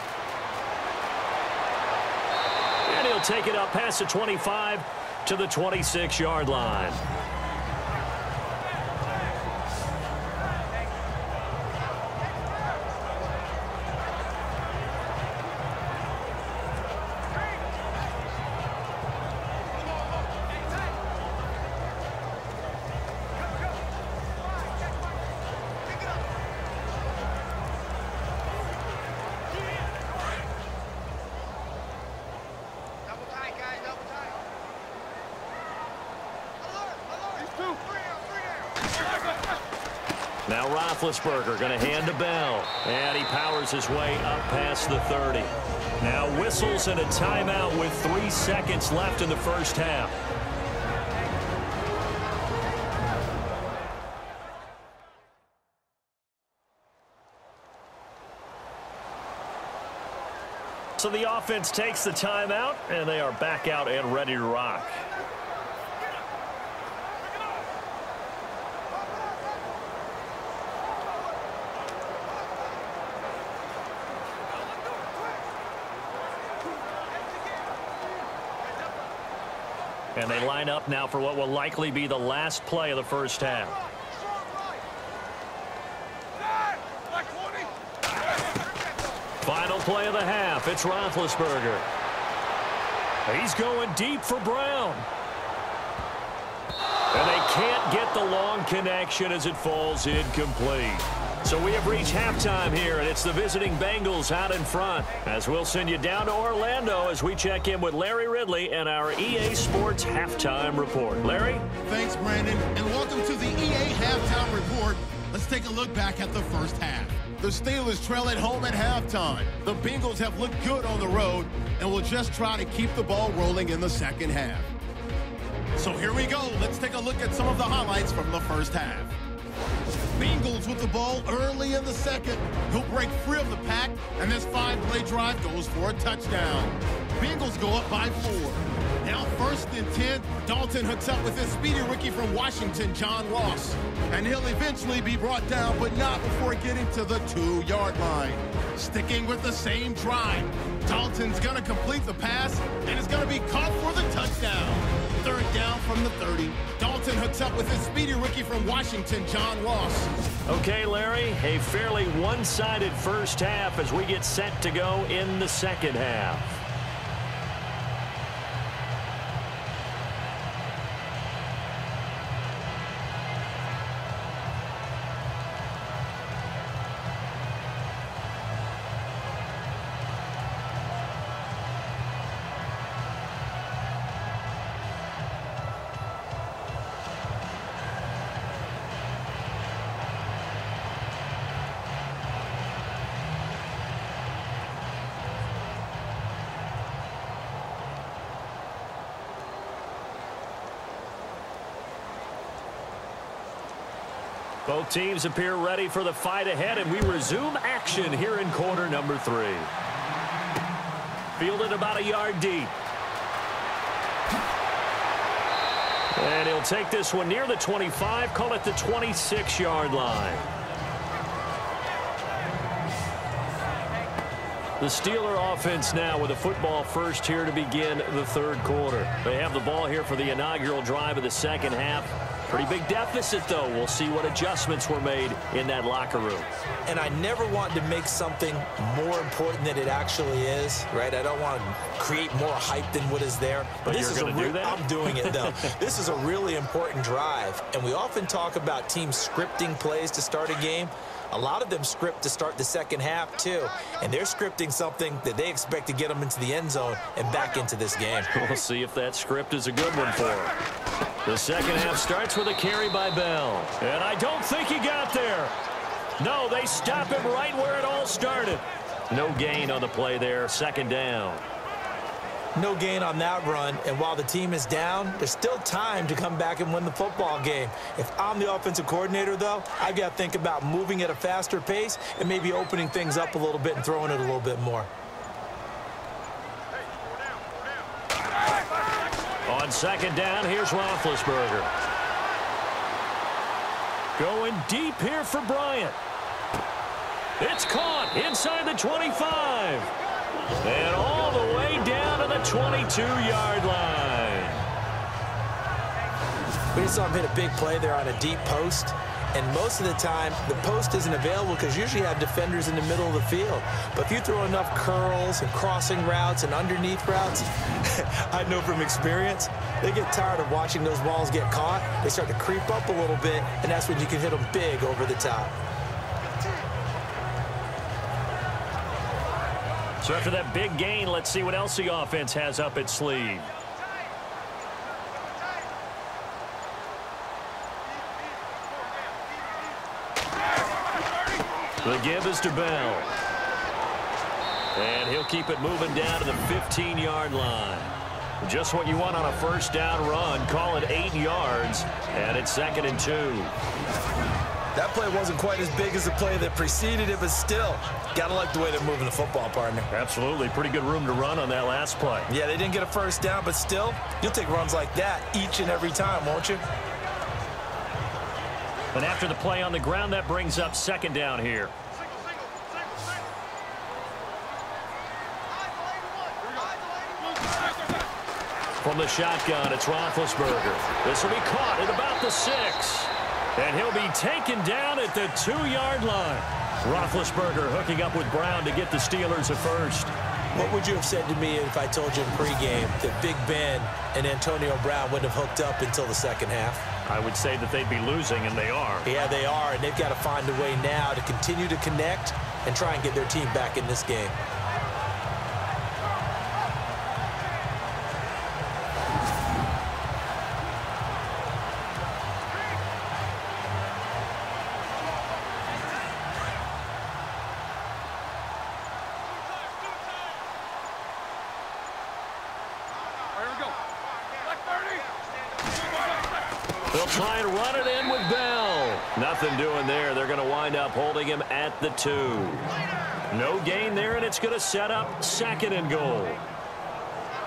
And he'll take it up past the 25 to the 26-yard line. Now Roethlisberger going to hand to Bell. And he powers his way up past the 30. Now whistles and a timeout with three seconds left in the first half. So the offense takes the timeout, and they are back out and ready to rock. And they line up now for what will likely be the last play of the first half. Final play of the half. It's Roethlisberger. He's going deep for Brown. And they can't get the long connection as it falls incomplete. So we have reached halftime here, and it's the visiting Bengals out in front. As we'll send you down to Orlando as we check in with Larry Ridley and our EA Sports Halftime Report. Larry? Thanks, Brandon, and welcome to the EA Halftime Report. Let's take a look back at the first half. The Steelers trail at home at halftime. The Bengals have looked good on the road and will just try to keep the ball rolling in the second half. So here we go. Let's take a look at some of the highlights from the first half. Bengals with the ball early in the second. He'll break free of the pack, and this five-play drive goes for a touchdown. Bengals go up by four. Now first and 10, Dalton hooks up with his speedy rookie from Washington, John Ross. And he'll eventually be brought down, but not before getting to the two-yard line. Sticking with the same drive, Dalton's going to complete the pass and is going to be caught for the touchdown. Third down from the 30. Dalton hooks up with his speedy rookie from Washington, John Ross. Okay, Larry, a fairly one-sided first half as we get set to go in the second half. Both teams appear ready for the fight ahead, and we resume action here in quarter number three. Fielded about a yard deep. And he'll take this one near the 25, call it the 26-yard line. The Steeler offense now with a football first here to begin the third quarter. They have the ball here for the inaugural drive of the second half. Pretty big deficit, though. We'll see what adjustments were made in that locker room. And I never want to make something more important than it actually is, right? I don't want to create more hype than what is there. But this is a do that? I'm doing it, though. this is a really important drive. And we often talk about teams scripting plays to start a game. A lot of them script to start the second half, too. And they're scripting something that they expect to get them into the end zone and back into this game. We'll see if that script is a good one for them. The second half starts with a carry by Bell. And I don't think he got there. No, they stop him right where it all started. No gain on the play there. Second down. No gain on that run, and while the team is down, there's still time to come back and win the football game. If I'm the offensive coordinator, though, I've got to think about moving at a faster pace and maybe opening things up a little bit and throwing it a little bit more. On second down, here's Roethlisberger. Going deep here for Bryant. It's caught inside the 25. And all the way 22-yard line. We just saw him hit a big play there on a deep post. And most of the time, the post isn't available because usually you have defenders in the middle of the field. But if you throw enough curls and crossing routes and underneath routes, I know from experience, they get tired of watching those balls get caught. They start to creep up a little bit, and that's when you can hit them big over the top. So after that big gain, let's see what else the offense has up its sleeve. The give is to Bell. And he'll keep it moving down to the 15-yard line. Just what you want on a first down run. Call it eight yards. And it's second and two. That play wasn't quite as big as the play that preceded it, but still, got to like the way they're moving the football, partner. Absolutely. Pretty good room to run on that last play. Yeah, they didn't get a first down, but still, you'll take runs like that each and every time, won't you? And after the play on the ground, that brings up second down here. From the shotgun, it's Roethlisberger. This will be caught at about the six. And he'll be taken down at the two-yard line. Roethlisberger hooking up with Brown to get the Steelers a first. What would you have said to me if I told you in pregame that Big Ben and Antonio Brown wouldn't have hooked up until the second half? I would say that they'd be losing, and they are. Yeah, they are, and they've got to find a way now to continue to connect and try and get their team back in this game. Him at the two. No gain there, and it's going to set up second and goal.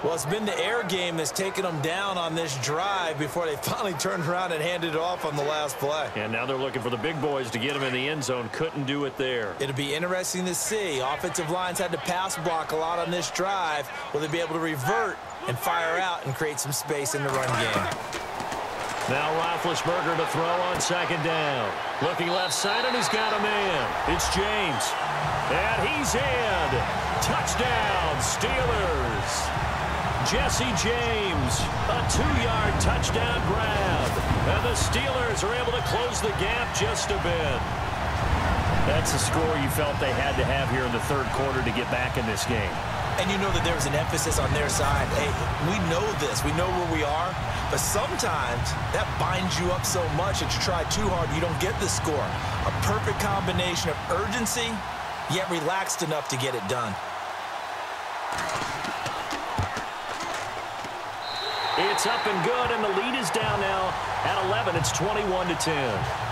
Well, it's been the air game that's taken them down on this drive before they finally turned around and handed it off on the last play. And now they're looking for the big boys to get them in the end zone. Couldn't do it there. It'll be interesting to see. Offensive lines had to pass block a lot on this drive. Will they be able to revert and fire out and create some space in the run game? Now Roethlisberger to throw on second down. Looking left side, and he's got a man. It's James. And he's in. Touchdown, Steelers. Jesse James, a two-yard touchdown grab. And the Steelers are able to close the gap just a bit. That's the score you felt they had to have here in the third quarter to get back in this game. And you know that there was an emphasis on their side. Hey, we know this. We know where we are. But sometimes that binds you up so much that you try too hard, you don't get the score. A perfect combination of urgency, yet relaxed enough to get it done. It's up and good, and the lead is down now at 11. It's 21 to 10.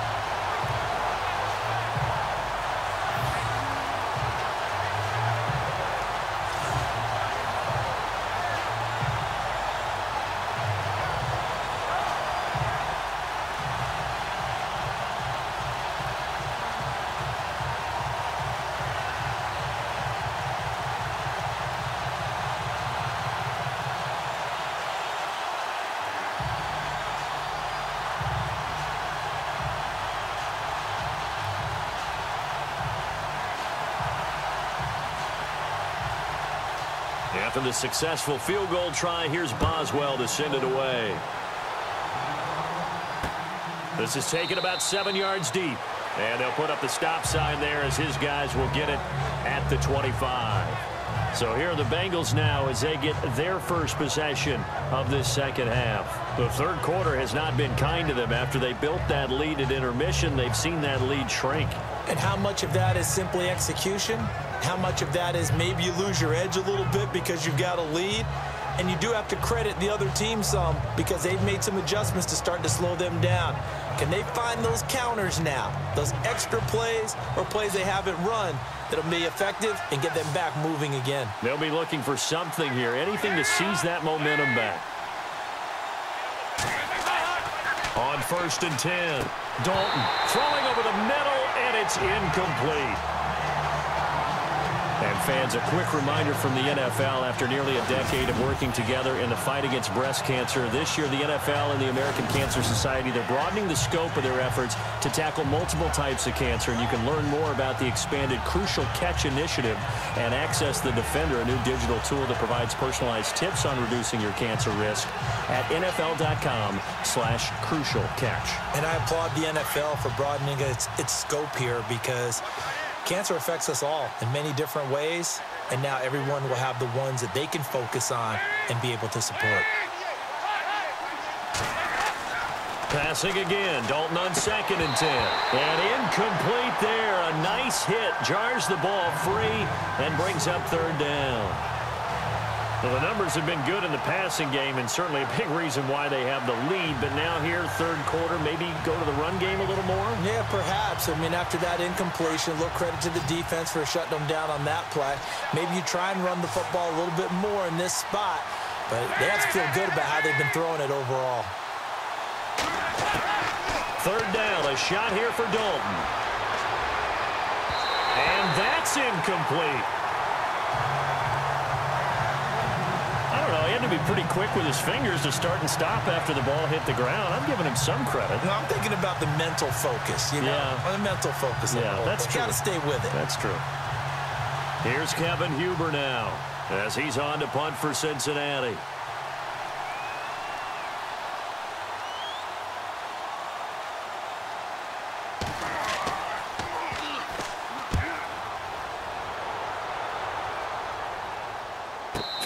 After the successful field goal try, here's Boswell to send it away. This is taken about seven yards deep. And they'll put up the stop sign there as his guys will get it at the 25. So here are the Bengals now as they get their first possession of this second half. The third quarter has not been kind to them. After they built that lead at intermission, they've seen that lead shrink. And how much of that is simply execution? How much of that is maybe you lose your edge a little bit because you've got a lead? And you do have to credit the other team some because they've made some adjustments to start to slow them down. Can they find those counters now, those extra plays or plays they haven't run that'll be effective and get them back moving again? They'll be looking for something here, anything to seize that momentum back. On first and 10, Dalton throwing over the middle, and it's incomplete. Fans, a quick reminder from the NFL after nearly a decade of working together in the fight against breast cancer. This year, the NFL and the American Cancer Society, they're broadening the scope of their efforts to tackle multiple types of cancer. And you can learn more about the expanded Crucial Catch Initiative and access the Defender, a new digital tool that provides personalized tips on reducing your cancer risk at NFL.com slash crucial catch. And I applaud the NFL for broadening its, its scope here because Cancer affects us all in many different ways, and now everyone will have the ones that they can focus on and be able to support. Passing again, Dalton on second and 10. And incomplete there. A nice hit, jars the ball free, and brings up third down. Well, the numbers have been good in the passing game and certainly a big reason why they have the lead. But now here, third quarter, maybe go to the run game a little more? Yeah, perhaps. I mean, after that incompletion, a little credit to the defense for shutting them down on that play. Maybe you try and run the football a little bit more in this spot. But they have to feel good about how they've been throwing it overall. Third down, a shot here for Dalton. And that's incomplete. Don't know. He had to be pretty quick with his fingers to start and stop after the ball hit the ground. I'm giving him some credit. No, I'm thinking about the mental focus, you know? Yeah. The mental focus. Yeah, that's you true. got to stay with it. That's true. Here's Kevin Huber now as he's on to punt for Cincinnati.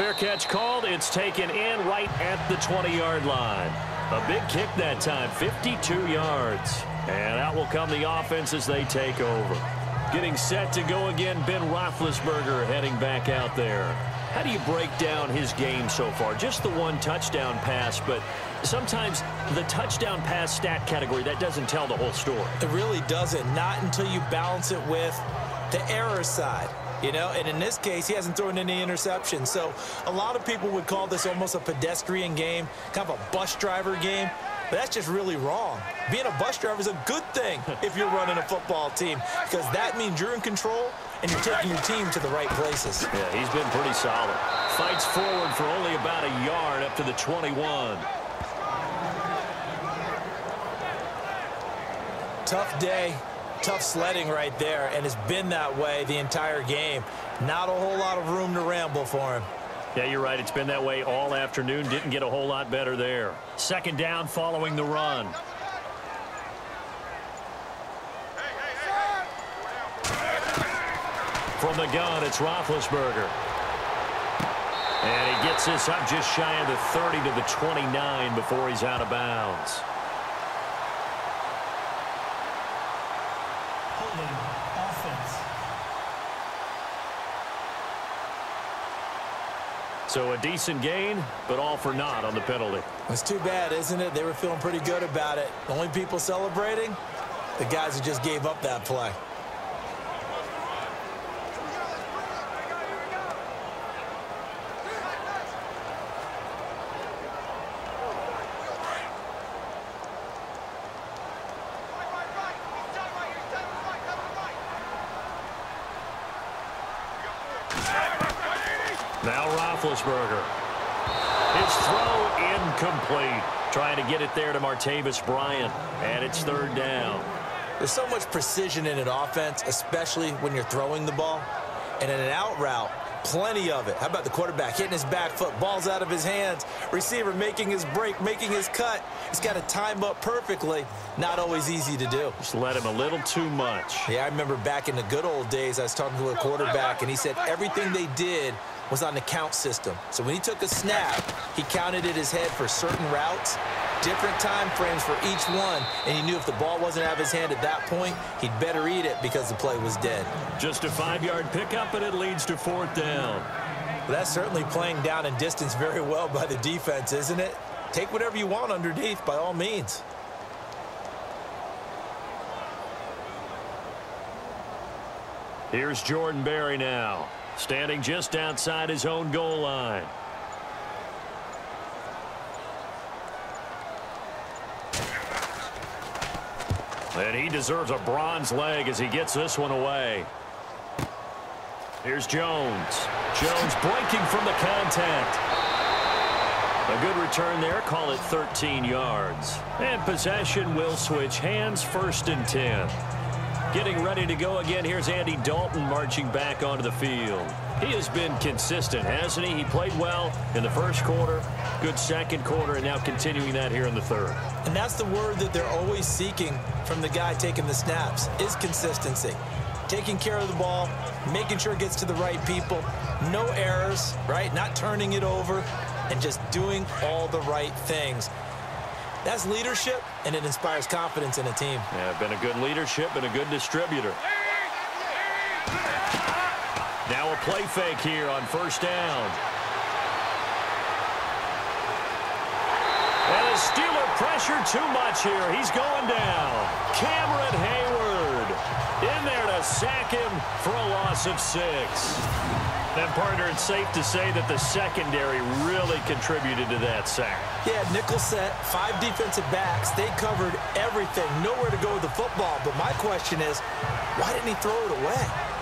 Fair catch called. It's taken in right at the 20-yard line. A big kick that time, 52 yards. And out will come the offense as they take over. Getting set to go again, Ben Roethlisberger heading back out there. How do you break down his game so far? Just the one touchdown pass, but sometimes the touchdown pass stat category, that doesn't tell the whole story. It really doesn't. Not until you balance it with the error side. You know, and in this case, he hasn't thrown any interceptions. So a lot of people would call this almost a pedestrian game, kind of a bus driver game. But that's just really wrong. Being a bus driver is a good thing if you're running a football team because that means you're in control and you're taking your team to the right places. Yeah, he's been pretty solid. Fights forward for only about a yard up to the 21. Tough day, tough sledding right there, and it's been that way the entire game. Not a whole lot of room to ramble for him. Yeah, you're right. It's been that way all afternoon. Didn't get a whole lot better there. Second down following the run. From the gun, it's Roethlisberger. And he gets this up just shy of the 30 to the 29 before he's out of bounds. Holding offense. So a decent gain, but all for naught on the penalty. It's too bad, isn't it? They were feeling pretty good about it. The only people celebrating, the guys who just gave up that play. Now Roethlisberger. His throw incomplete. Trying to get it there to Martavis Bryant. And it's third down. There's so much precision in an offense, especially when you're throwing the ball. And in an out route, plenty of it. How about the quarterback hitting his back foot, balls out of his hands, receiver making his break, making his cut. He's got to time up perfectly. Not always easy to do. Just let him a little too much. Yeah, I remember back in the good old days, I was talking to a quarterback, and he said everything they did was on the count system. So when he took a snap, he counted in his head for certain routes, different time frames for each one, and he knew if the ball wasn't out of his hand at that point, he'd better eat it because the play was dead. Just a five-yard pickup, and it leads to fourth down. But that's certainly playing down and distance very well by the defense, isn't it? Take whatever you want underneath, by all means. Here's Jordan Berry now, standing just outside his own goal line. And he deserves a bronze leg as he gets this one away. Here's Jones. Jones breaking from the contact. A good return there. Call it 13 yards. And possession will switch hands first and 10. Getting ready to go again. Here's Andy Dalton marching back onto the field. He has been consistent, hasn't he? He played well in the first quarter, good second quarter, and now continuing that here in the third. And that's the word that they're always seeking from the guy taking the snaps, is consistency. Taking care of the ball, making sure it gets to the right people, no errors, right? Not turning it over, and just doing all the right things. That's leadership, and it inspires confidence in a team. Yeah, been a good leadership and a good distributor. Now a play fake here on first down. And the Steeler pressure too much here. He's going down. Him for a loss of six. And, partner, it's safe to say that the secondary really contributed to that sack. Yeah, nickel set, five defensive backs. They covered everything. Nowhere to go with the football. But my question is, why didn't he throw it away?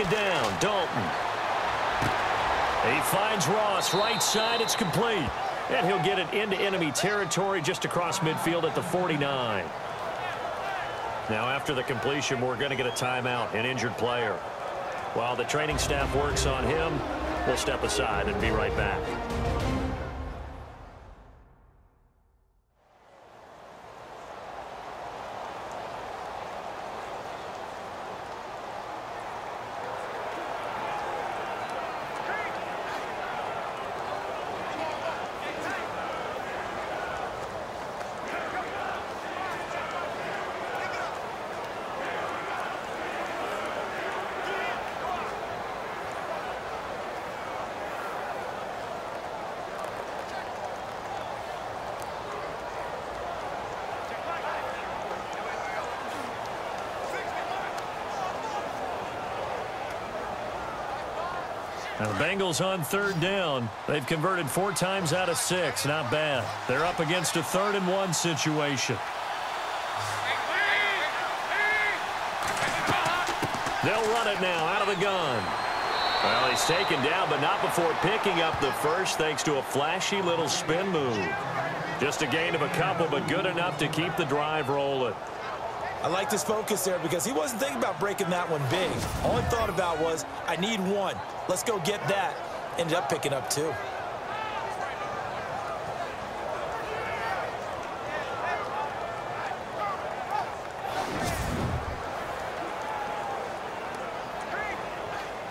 Second down, Dalton. He finds Ross right side. It's complete. And he'll get it into enemy territory just across midfield at the 49. Now after the completion, we're going to get a timeout, an injured player. While the training staff works on him, we'll step aside and be right back. Bengals on third down. They've converted four times out of six. Not bad. They're up against a third and one situation. They'll run it now out of the gun. Well, he's taken down, but not before picking up the first thanks to a flashy little spin move. Just a gain of a couple, but good enough to keep the drive rolling. I liked his focus there because he wasn't thinking about breaking that one big. All he thought about was, I need one. Let's go get that. Ended up picking up two.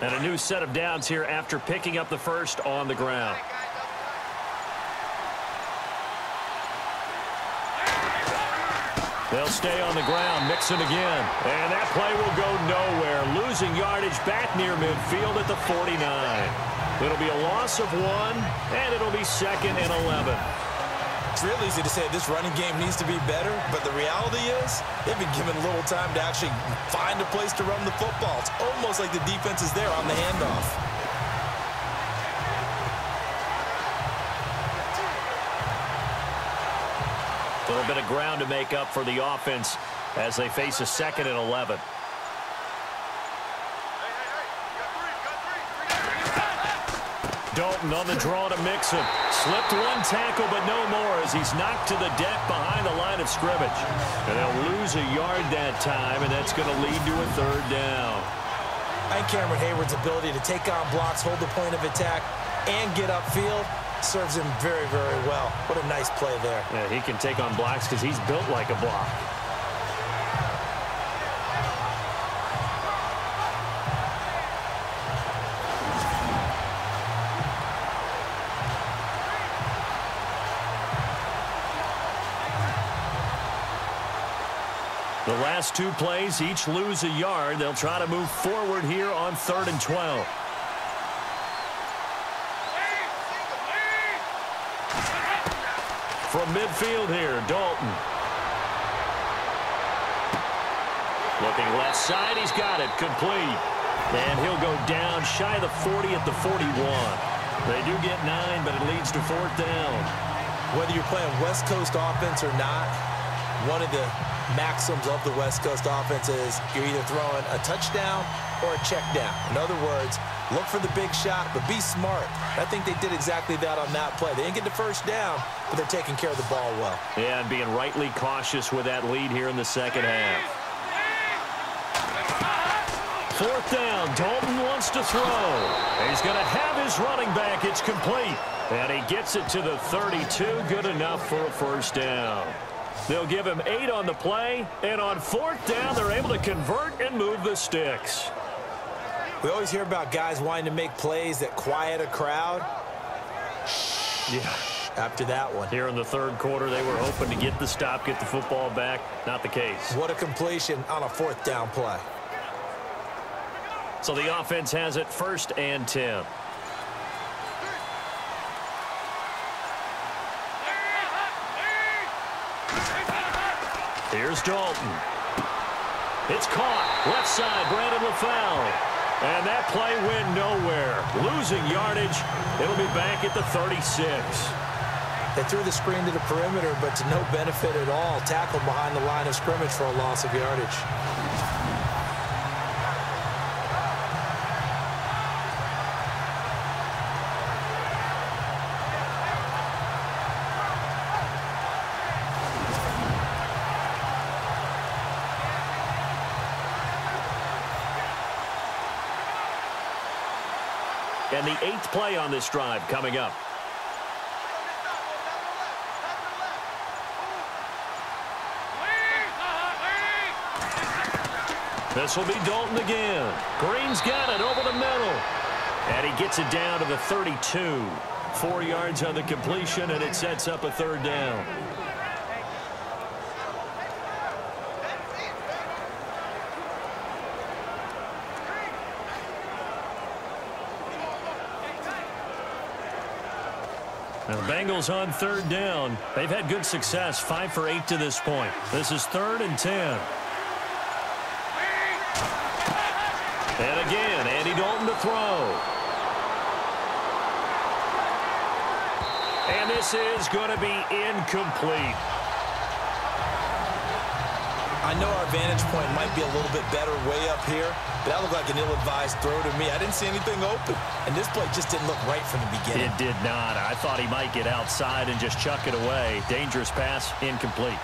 And a new set of downs here after picking up the first on the ground. They'll stay on the ground, Mixon again. And that play will go nowhere. Losing yardage back near midfield at the 49. It'll be a loss of one, and it'll be second and 11. It's real easy to say this running game needs to be better, but the reality is they've been given a little time to actually find a place to run the football. It's almost like the defense is there on the handoff. Bit of ground to make up for the offense as they face a second and 11. Dalton on the draw to Mixon. Slipped one tackle, but no more as he's knocked to the deck behind the line of scrimmage. And they'll lose a yard that time, and that's going to lead to a third down. And Cameron Heyward's ability to take on blocks, hold the point of attack, and get upfield serves him very, very well. What a nice play there. Yeah, he can take on blocks because he's built like a block. The last two plays each lose a yard. They'll try to move forward here on third and 12. From midfield here, Dalton. Looking left side, he's got it, complete. And he'll go down shy of the 40 at the 41. They do get nine, but it leads to fourth down. Whether you're playing West Coast offense or not, one of the maxims of the West Coast offense is you're either throwing a touchdown or a check down. In other words, look for the big shot, but be smart. I think they did exactly that on that play. They didn't get the first down, but they're taking care of the ball well. Yeah, and being rightly cautious with that lead here in the second half. Fourth down, Dalton wants to throw. He's going to have his running back. It's complete. And he gets it to the 32. Good enough for a first down. They'll give him eight on the play, and on fourth down, they're able to convert and move the sticks. We always hear about guys wanting to make plays that quiet a crowd. Yeah. After that one. Here in the third quarter, they were hoping to get the stop, get the football back. Not the case. What a completion on a fourth down play. So the offense has it first and 10. Here's Dalton. It's caught. Left side, Brandon LaFell. And that play went nowhere. Losing yardage. It'll be back at the 36. They threw the screen to the perimeter, but to no benefit at all. Tackled behind the line of scrimmage for a loss of yardage. The eighth play on this drive coming up. This will be Dalton again. Green's got it over the middle. And he gets it down to the 32. Four yards on the completion, and it sets up a third down. The Bengals on third down. They've had good success, five for eight to this point. This is third and ten. And again, Andy Dalton to throw. And this is going to be incomplete. I know our vantage point might be a little bit better way up here, but that looked like an ill-advised throw to me. I didn't see anything open, and this play just didn't look right from the beginning. It did not. I thought he might get outside and just chuck it away. Dangerous pass, incomplete.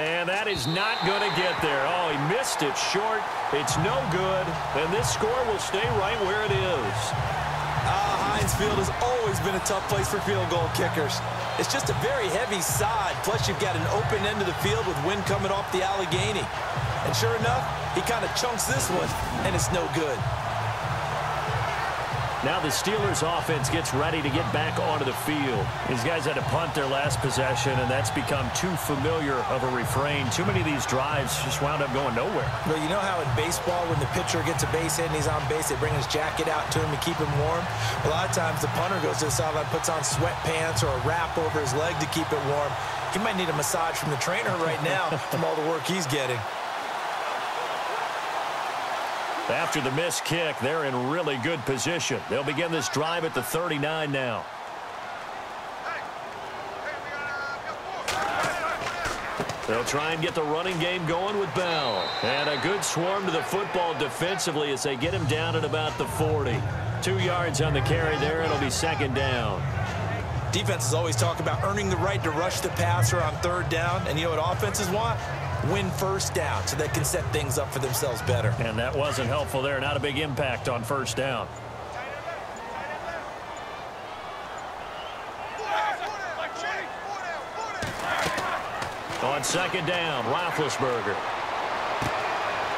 And that is not going to get there. Oh, missed it short. It's no good. And this score will stay right where it is. Ah, Heinz Field has always been a tough place for field goal kickers. It's just a very heavy side. Plus, you've got an open end of the field with wind coming off the Allegheny. And sure enough, he kind of chunks this one, and it's no good. Now the Steelers offense gets ready to get back onto the field. These guys had to punt their last possession, and that's become too familiar of a refrain. Too many of these drives just wound up going nowhere. Well, you know how in baseball, when the pitcher gets a base hit and he's on base, they bring his jacket out to him to keep him warm? A lot of times the punter goes to the sideline, puts on sweatpants or a wrap over his leg to keep it warm. He might need a massage from the trainer right now from all the work he's getting. After the missed kick, they're in really good position. They'll begin this drive at the 39 now. They'll try and get the running game going with Bell. And a good swarm to the football defensively as they get him down at about the 40. Two yards on the carry there. It'll be second down. Defenses always talk about earning the right to rush the passer on third down. And you know what offenses want? Win first down so they can set things up for themselves better. And that wasn't helpful there. Not a big impact on first down. On second down, Roethlisberger.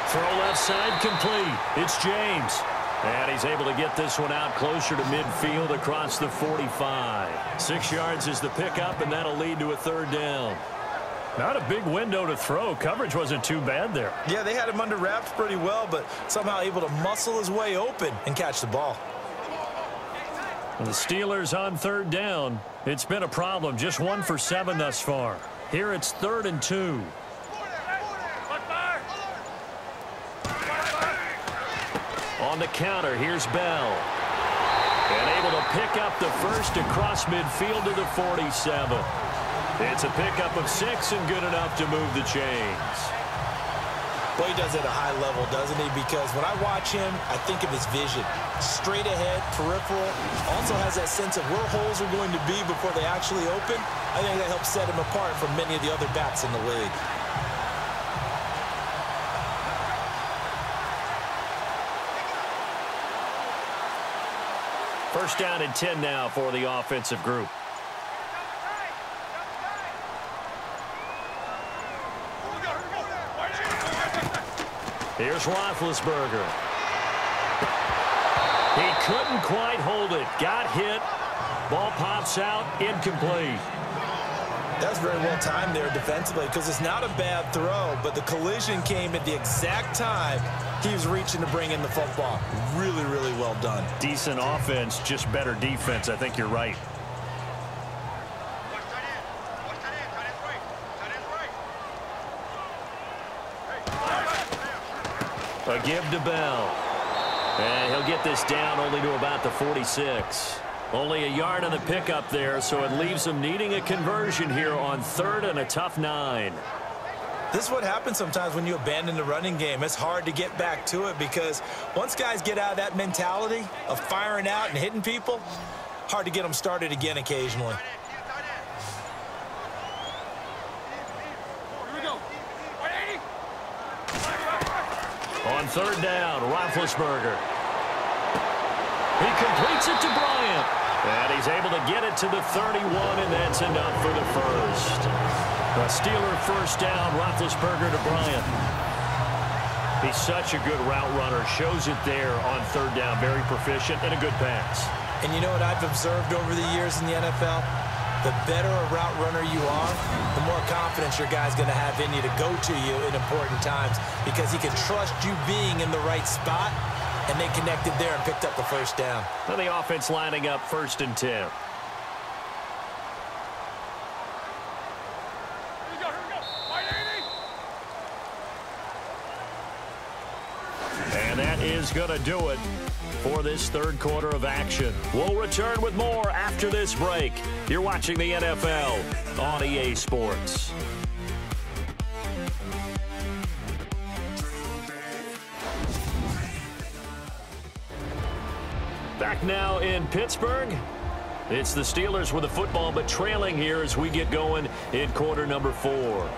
Throw left side complete. It's James. And he's able to get this one out closer to midfield across the 45. Six yards is the pickup, and that'll lead to a third down. Not a big window to throw. Coverage wasn't too bad there. Yeah, they had him under wraps pretty well, but somehow able to muscle his way open and catch the ball. And the Steelers on third down. It's been a problem. Just one for seven thus far. Here it's third and two. On the counter, here's Bell. And able to pick up the first across midfield to the 47. It's a pickup of six and good enough to move the chains. Well, he does it at a high level, doesn't he? Because when I watch him, I think of his vision. Straight ahead, peripheral. Also has that sense of where holes are going to be before they actually open. I think that helps set him apart from many of the other bats in the league. First down and 10 now for the offensive group. Here's Roethlisberger. He couldn't quite hold it. Got hit. Ball pops out. Incomplete. That's very well timed there defensively because it's not a bad throw, but the collision came at the exact time he was reaching to bring in the football. Really, really well done. Decent offense, just better defense. I think you're right. A give to Bell. And he'll get this down only to about the 46. Only a yard on the pickup there, so it leaves him needing a conversion here on third and a tough nine. This is what happens sometimes when you abandon the running game. It's hard to get back to it because once guys get out of that mentality of firing out and hitting people, hard to get them started again occasionally. On third down, Roethlisberger. He completes it to Bryant. And he's able to get it to the 31, and that's enough for the first. A Steeler first down, Roethlisberger to Bryant. He's such a good route runner. Shows it there on third down. Very proficient and a good pass. And you know what I've observed over the years in the NFL? The better a route runner you are, the more confidence your guy's going to have in you to go to you in important times because he can trust you being in the right spot, and they connected there and picked up the first down. And the offense lining up first and 10. And that is going to do it for this third quarter of action. We'll return with more after this break. You're watching the NFL on EA Sports. Back now in Pittsburgh. It's the Steelers with the football, but trailing here as we get going in quarter number four.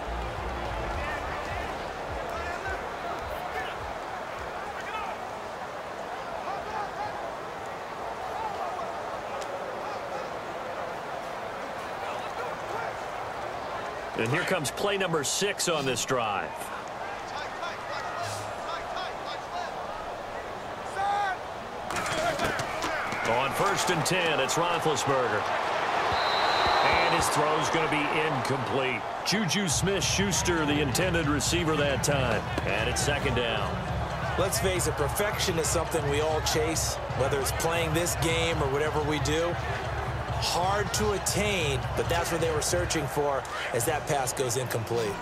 And here comes play number six on this drive. On first and 10, it's Roethlisberger. And his throw's going to be incomplete. Juju Smith-Schuster, the intended receiver that time. And it's second down. Let's face it, perfection is something we all chase, whether it's playing this game or whatever we do. Hard to attain, but that's what they were searching for as that pass goes incomplete.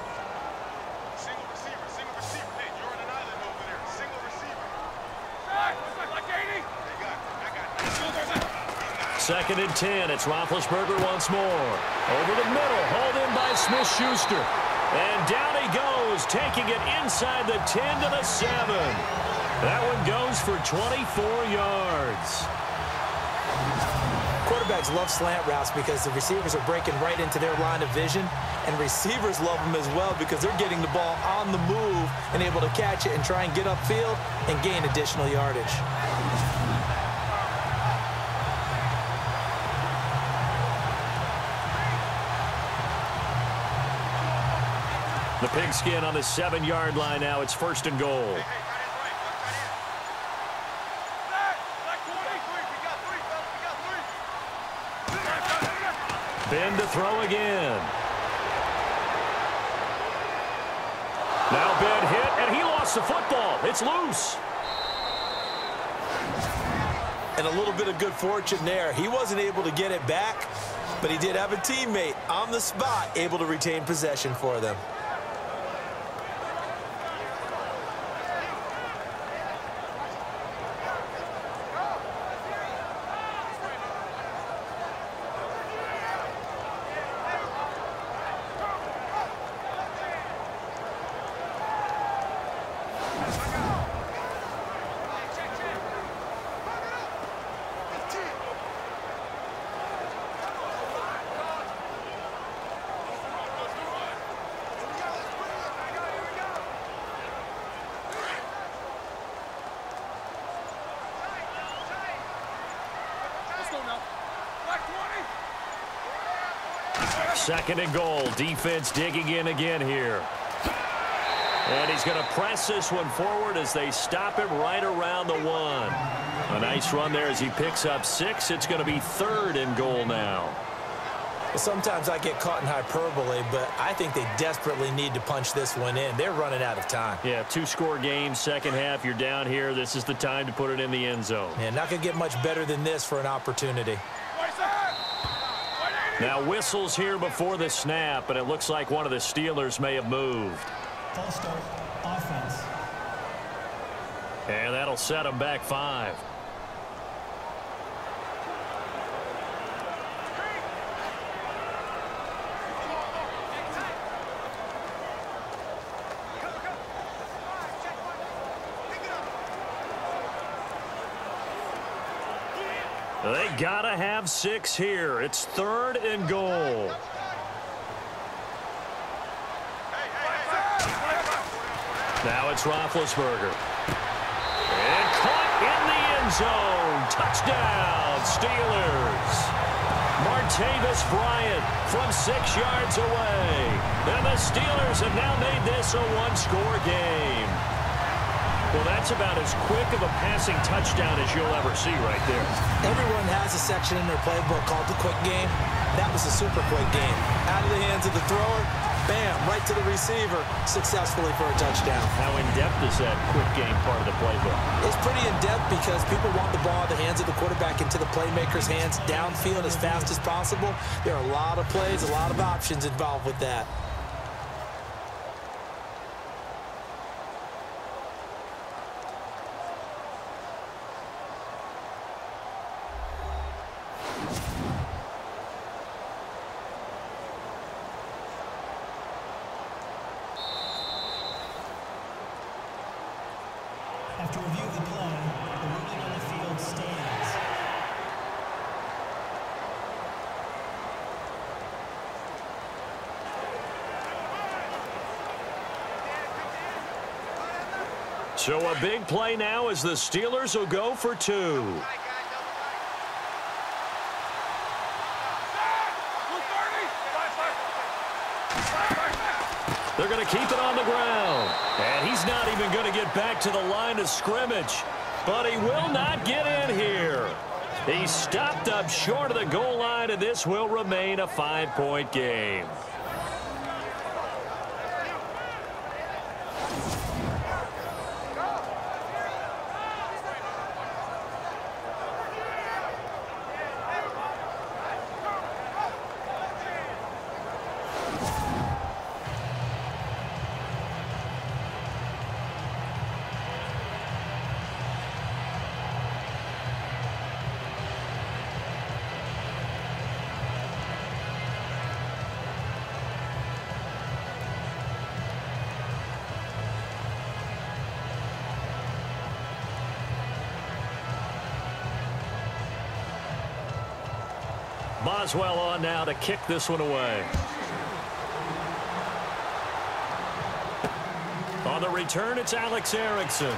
Second and 10. It's Roethlisberger once more. Over the middle. Hauled in by Smith-Schuster. And down he goes, taking it inside the 10 to the 7. That one goes for 24 yards. Quarterbacks love slant routes because the receivers are breaking right into their line of vision, and receivers love them as well because they're getting the ball on the move and able to catch it and try and get upfield and gain additional yardage. The pigskin on the seven-yard line now. It's first and goal. Ben to throw again. Now Ben hit, and he lost the football. It's loose. And a little bit of good fortune there. He wasn't able to get it back, but he did have a teammate on the spot able to retain possession for them. Second and goal. Defense digging in again here. And he's going to press this one forward as they stop him right around the one. A nice run there as he picks up six. It's going to be third and goal now. Sometimes I get caught in hyperbole, but I think they desperately need to punch this one in. They're running out of time. Yeah, two-score game, second half. You're down here. This is the time to put it in the end zone. Yeah, not going to get much better than this for an opportunity. Now whistles here before the snap, and it looks like one of the Steelers may have moved. False start. Offense. And that'll set them back five. They gotta have six here. It's third and goal. Now it's Roethlisberger. And caught in the end zone. Touchdown, Steelers. Martavis Bryant from six yards away. And the Steelers have now made this a one-score game. Well, that's about as quick of a passing touchdown as you'll ever see right there. Everyone has a section in their playbook called the quick game. That was a super quick game. Out of the hands of the thrower, bam, right to the receiver, successfully for a touchdown. How in-depth is that quick game part of the playbook? It's pretty in-depth because people want the ball in the hands of the quarterback into the playmaker's hands downfield as fast as possible. There are a lot of plays, a lot of options involved with that. After review of the play, the ruling on the field stands. So a big play now as the Steelers will go for two. They're going to keep it on the ground. And he's not even going to get back to the line of scrimmage. But he will not get in here. He stopped up short of the goal line, and this will remain a five-point game. Boswell on now to kick this one away. On the return, it's Alex Erickson.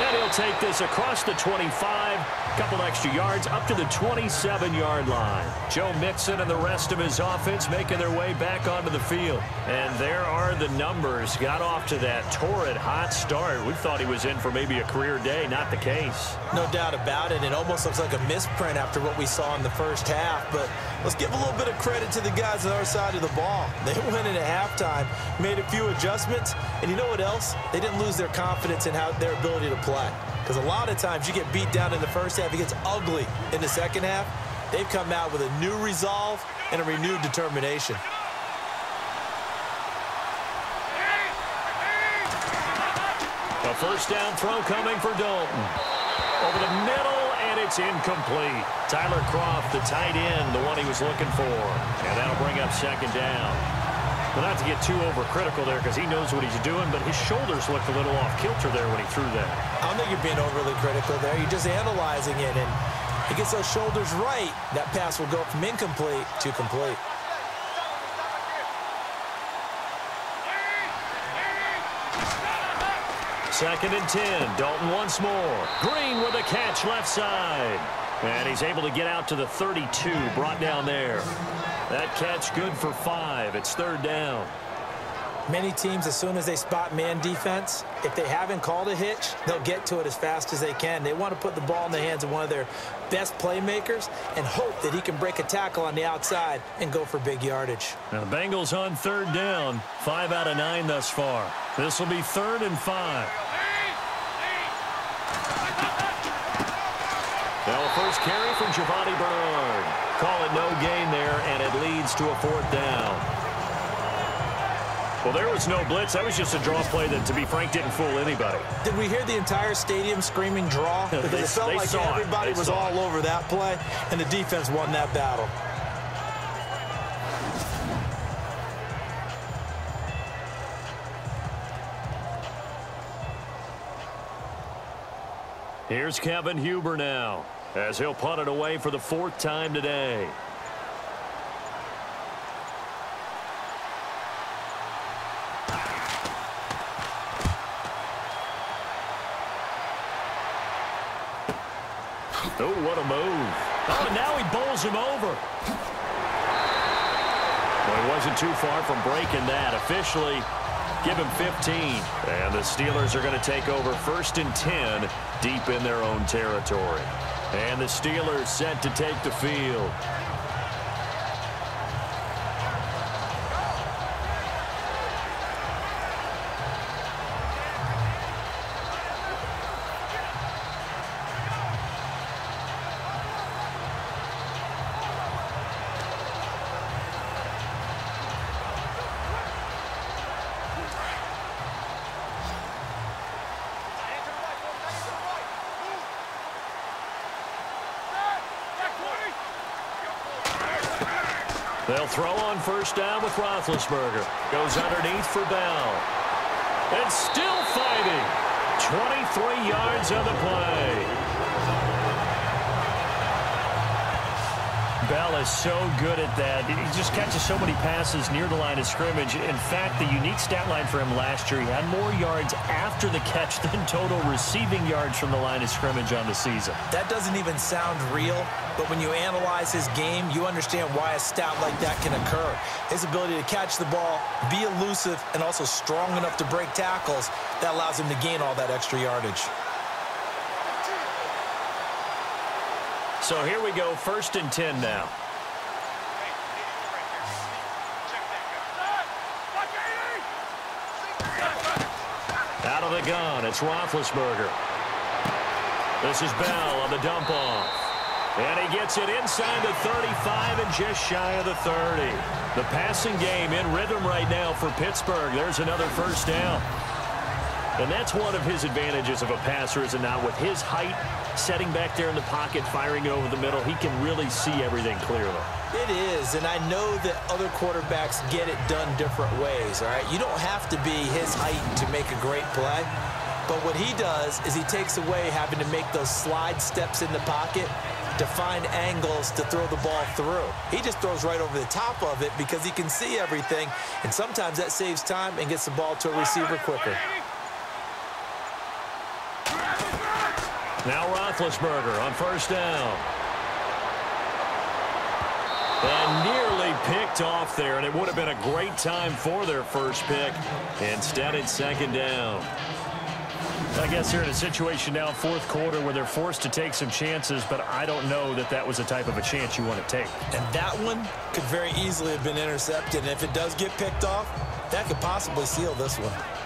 And he'll take this across the 25, couple extra yards, up to the 27-yard line. Joe Mixon and the rest of his offense making their way back onto the field. And there are the numbers. Got off to that torrid hot start. We thought he was in for maybe a career day. Not the case. No doubt about it. It almost looks like a misprint after what we saw in the first half. But let's give a little bit of credit to the guys on our side of the ball. They went in at halftime, made a few adjustments, and you know what else? They didn't lose their confidence in how their ability to play. Because a lot of times you get beat down in the first half, it gets ugly in the second half. They've come out with a new resolve and a renewed determination. A first down throw coming for Dalton. Over the middle, it's incomplete. Tyler Kroft, the tight end, the one he was looking for. And that'll bring up second down. But not to get too overcritical there because he knows what he's doing, but his shoulders looked a little off kilter there when he threw that. I don't think you're being overly critical there. You're just analyzing it, and he gets those shoulders right. That pass will go from incomplete to complete. Second and 10. Dalton once more. Green with a catch left side. And he's able to get out to the 32, brought down there. That catch good for five. It's third down. Many teams, as soon as they spot man defense, if they haven't called a hitch, they'll get to it as fast as they can. They want to put the ball in the hands of one of their best playmakers and hope that he can break a tackle on the outside and go for big yardage. Now the Bengals on third down. Five out of nine thus far. This will be third and five. Now a first carry from Giovani Bernard. Call it no gain there, and it leads to a fourth down. Well, there was no blitz. That was just a draw play that, to be frank, didn't fool anybody. Did we hear the entire stadium screaming draw? Because They- it felt like everybody was all it. over that play, and the defense won that battle. Here's Kevin Huber now, as he'll punt it away for the fourth time today. Oh, what a move. Oh, and now he bowls him over. Well, he wasn't too far from breaking that. Officially, give him 15. And the Steelers are going to take over first and 10 deep in their own territory. And the Steelers set to take the field. They'll throw on first down with Roethlisberger. Goes underneath for Bell. And still fighting. 23 yards on the play. Bell is so good at that. He just catches so many passes near the line of scrimmage. In fact, the unique stat line for him last year, he had more yards after the catch than total receiving yards from the line of scrimmage on the season. That doesn't even sound real, but when you analyze his game, you understand why a stat like that can occur. His ability to catch the ball, be elusive, and also strong enough to break tackles, that allows him to gain all that extra yardage. So here we go, first and 10 now. Out of the gun, it's Roethlisberger. This is Bell on the dump off. And he gets it inside the 35 and just shy of the 30. The passing game in rhythm right now for Pittsburgh. There's another first down. And that's one of his advantages of a passer, is it not? With his height, setting back there in the pocket, firing over the middle, he can really see everything clearly. It is, and I know that other quarterbacks get it done different ways, all right? You don't have to be his height to make a great play, but what he does is he takes away having to make those slide steps in the pocket to find angles to throw the ball through. He just throws right over the top of it because he can see everything, and sometimes that saves time and gets the ball to a receiver quicker. Now Roethlisberger on first down. And nearly picked off there, and it would have been a great time for their first pick. Instead, it's second down. I guess they're in a situation now, fourth quarter, where they're forced to take some chances, but I don't know that that was the type of a chance you want to take. And that one could very easily have been intercepted, and if it does get picked off, that could possibly seal this one.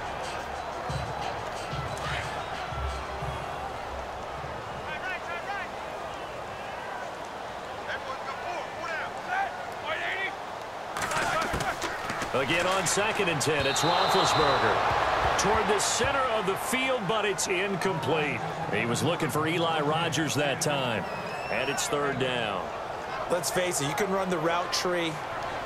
Again on second and 10, it's Roethlisberger. Toward the center of the field, but it's incomplete. He was looking for Eli Rogers that time. And it's third down. Let's face it, you can run the route tree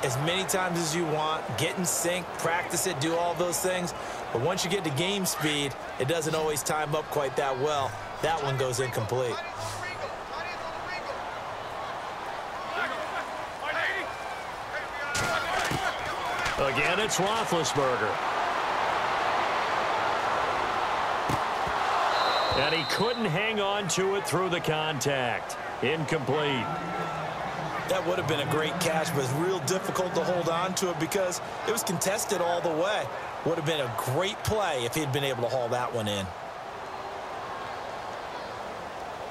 as many times as you want, get in sync, practice it, do all those things. But once you get to game speed, it doesn't always time up quite that well. That one goes incomplete. Again, it's Roethlisberger. And he couldn't hang on to it through the contact. Incomplete. That would have been a great catch, but it's real difficult to hold on to it because it was contested all the way. Would have been a great play if he'd been able to haul that one in.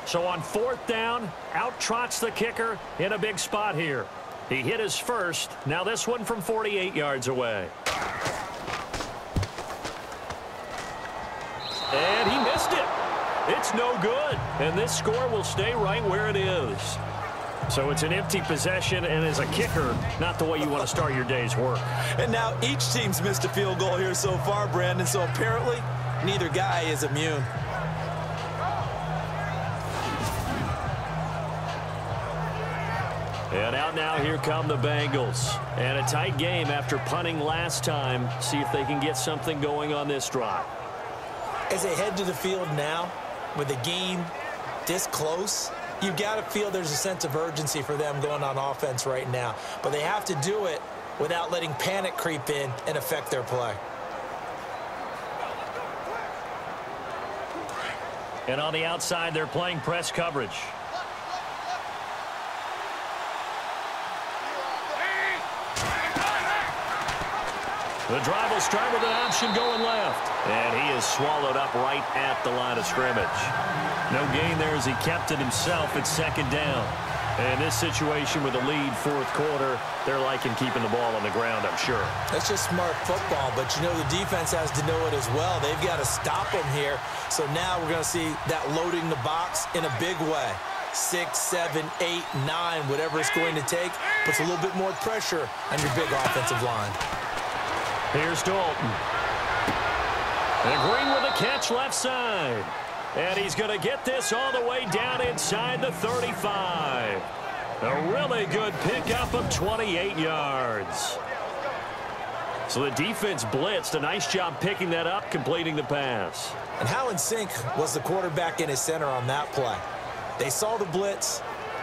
So on fourth down, out trots the kicker in a big spot here. He hit his first. Now this one from 48 yards away. And he missed it. It's no good. And this score will stay right where it is. So it's an empty possession, and as a kicker, not the way you want to start your day's work. And now each team's missed a field goal here so far, Brandon, so apparently neither guy is immune. And out now, here come the Bengals. And a tight game after punting last time. See if they can get something going on this drive. As they head to the field now, with the game this close, you've got to feel there's a sense of urgency for them going on offense right now. But they have to do it without letting panic creep in and affect their play. And on the outside, they're playing press coverage. The drive will start with an option going left. And he is swallowed up right at the line of scrimmage. No gain there as he kept it himself at second down. And this situation with a lead fourth quarter, they're liking keeping the ball on the ground, I'm sure. That's just smart football, but you know the defense has to know it as well. They've got to stop them here. So now we're going to see that loading the box in a big way. Six, seven, eight, nine, whatever it's going to take, puts a little bit more pressure on your big offensive line. Here's Dalton. And Green with a catch left side. And he's going to get this all the way down inside the 35. A really good pickup of 28 yards. So the defense blitzed. A nice job picking that up, completing the pass. And how in sync was the quarterback in his center on that play? They saw the blitz,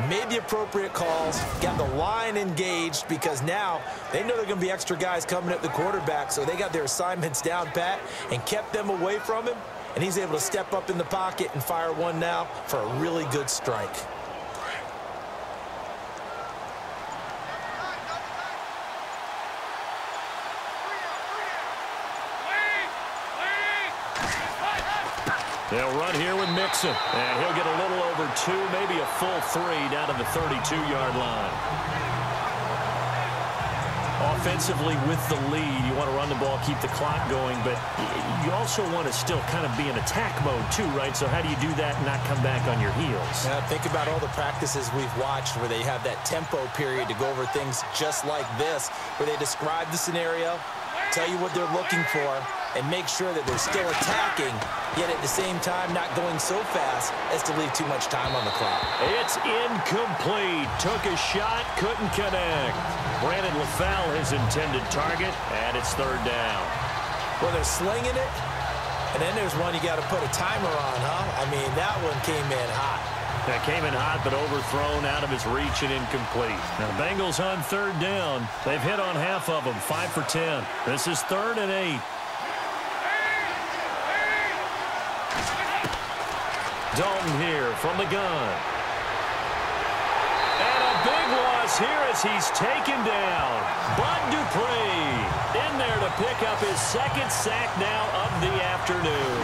made the appropriate calls, got the line engaged because now they know they're going to be extra guys coming at the quarterback, so they got their assignments down pat and kept them away from him, and he's able to step up in the pocket and fire one now for a really good strike. They'll run here with Mixon. And he'll get a little over two, maybe a full three down to the 32-yard line. Offensively with the lead, you want to run the ball, keep the clock going, but you also want to still kind of be in attack mode too, right? So how do you do that and not come back on your heels? Yeah, think about all the practices we've watched where they have that tempo period to go over things just like this, where they describe the scenario, tell you what they're looking for, and make sure that they're still attacking, yet at the same time not going so fast as to leave too much time on the clock. It's incomplete. Took a shot, couldn't connect. Brandon LaFell his intended target, and it's third down. Well, they're slinging it, and then there's one you got to put a timer on, huh? I mean, that one came in hot. That came in hot, but overthrown out of his reach and incomplete. Now, the Bengals on third down. They've hit on half of them, five for ten. This is third and eight. Dalton here from the gun. And a big loss here as he's taken down. Bud Dupree in there to pick up his second sack now of the afternoon.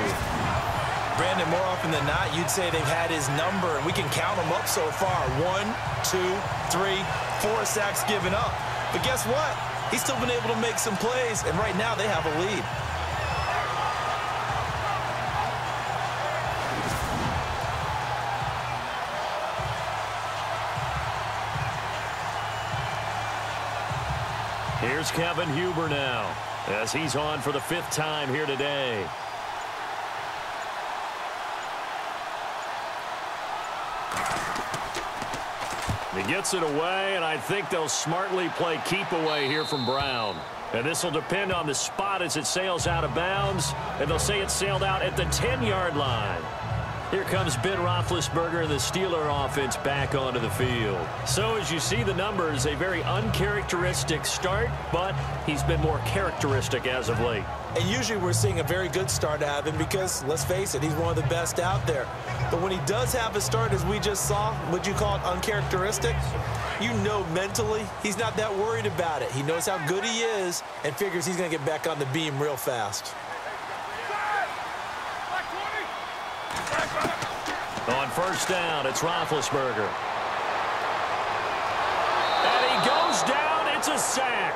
Brandon, more often than not, you'd say they've had his number, and we can count them up so far. One, two, three, four sacks given up. But guess what? He's still been able to make some plays, and right now they have a lead. Here's Kevin Huber now as he's on for the fifth time here today. He gets it away, and I think they'll smartly play keep away here from Brown. And this will depend on the spot as it sails out of bounds, and they'll say it sailed out at the 10-yard line. Here comes Ben Roethlisberger and the Steeler offense back onto the field. So as you see the numbers, a very uncharacteristic start, but he's been more characteristic as of late. And usually we're seeing a very good start out of him because, let's face it, he's one of the best out there. But when he does have a start, as we just saw, would you call it uncharacteristic? You know mentally he's not that worried about it. He knows how good he is and figures he's going to get back on the beam real fast. On first down, it's Roethlisberger. And he goes down. It's a sack.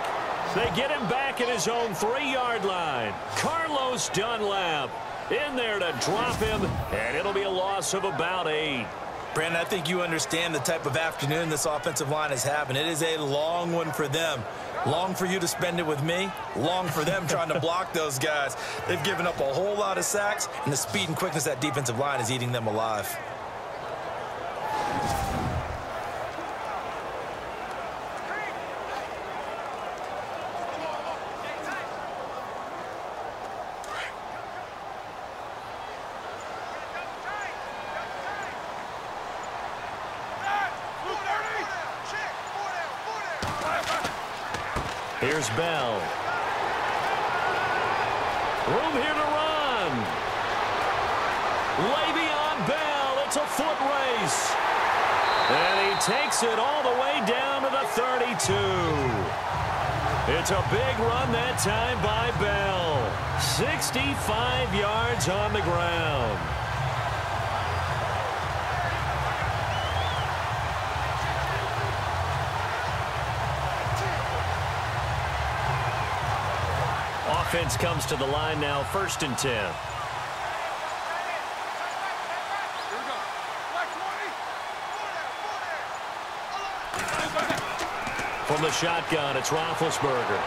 They get him back at his own three-yard line. Carlos Dunlap in there to drop him, and it'll be a loss of about eight. Brandon, I think you understand the type of afternoon this offensive line is having. It is a long one for them. Long for you to spend it with me. Long for them trying to block those guys. They've given up a whole lot of sacks, and the speed and quickness that defensive line is eating them alive. Here's Bell. Room here to run. Le'Veon Bell. It's a foot race. And he takes it all the way down to the 32. It's a big run that time by Bell. 65 yards on the ground. Offense comes to the line now, first and 10. From the shotgun, it's Roethlisberger.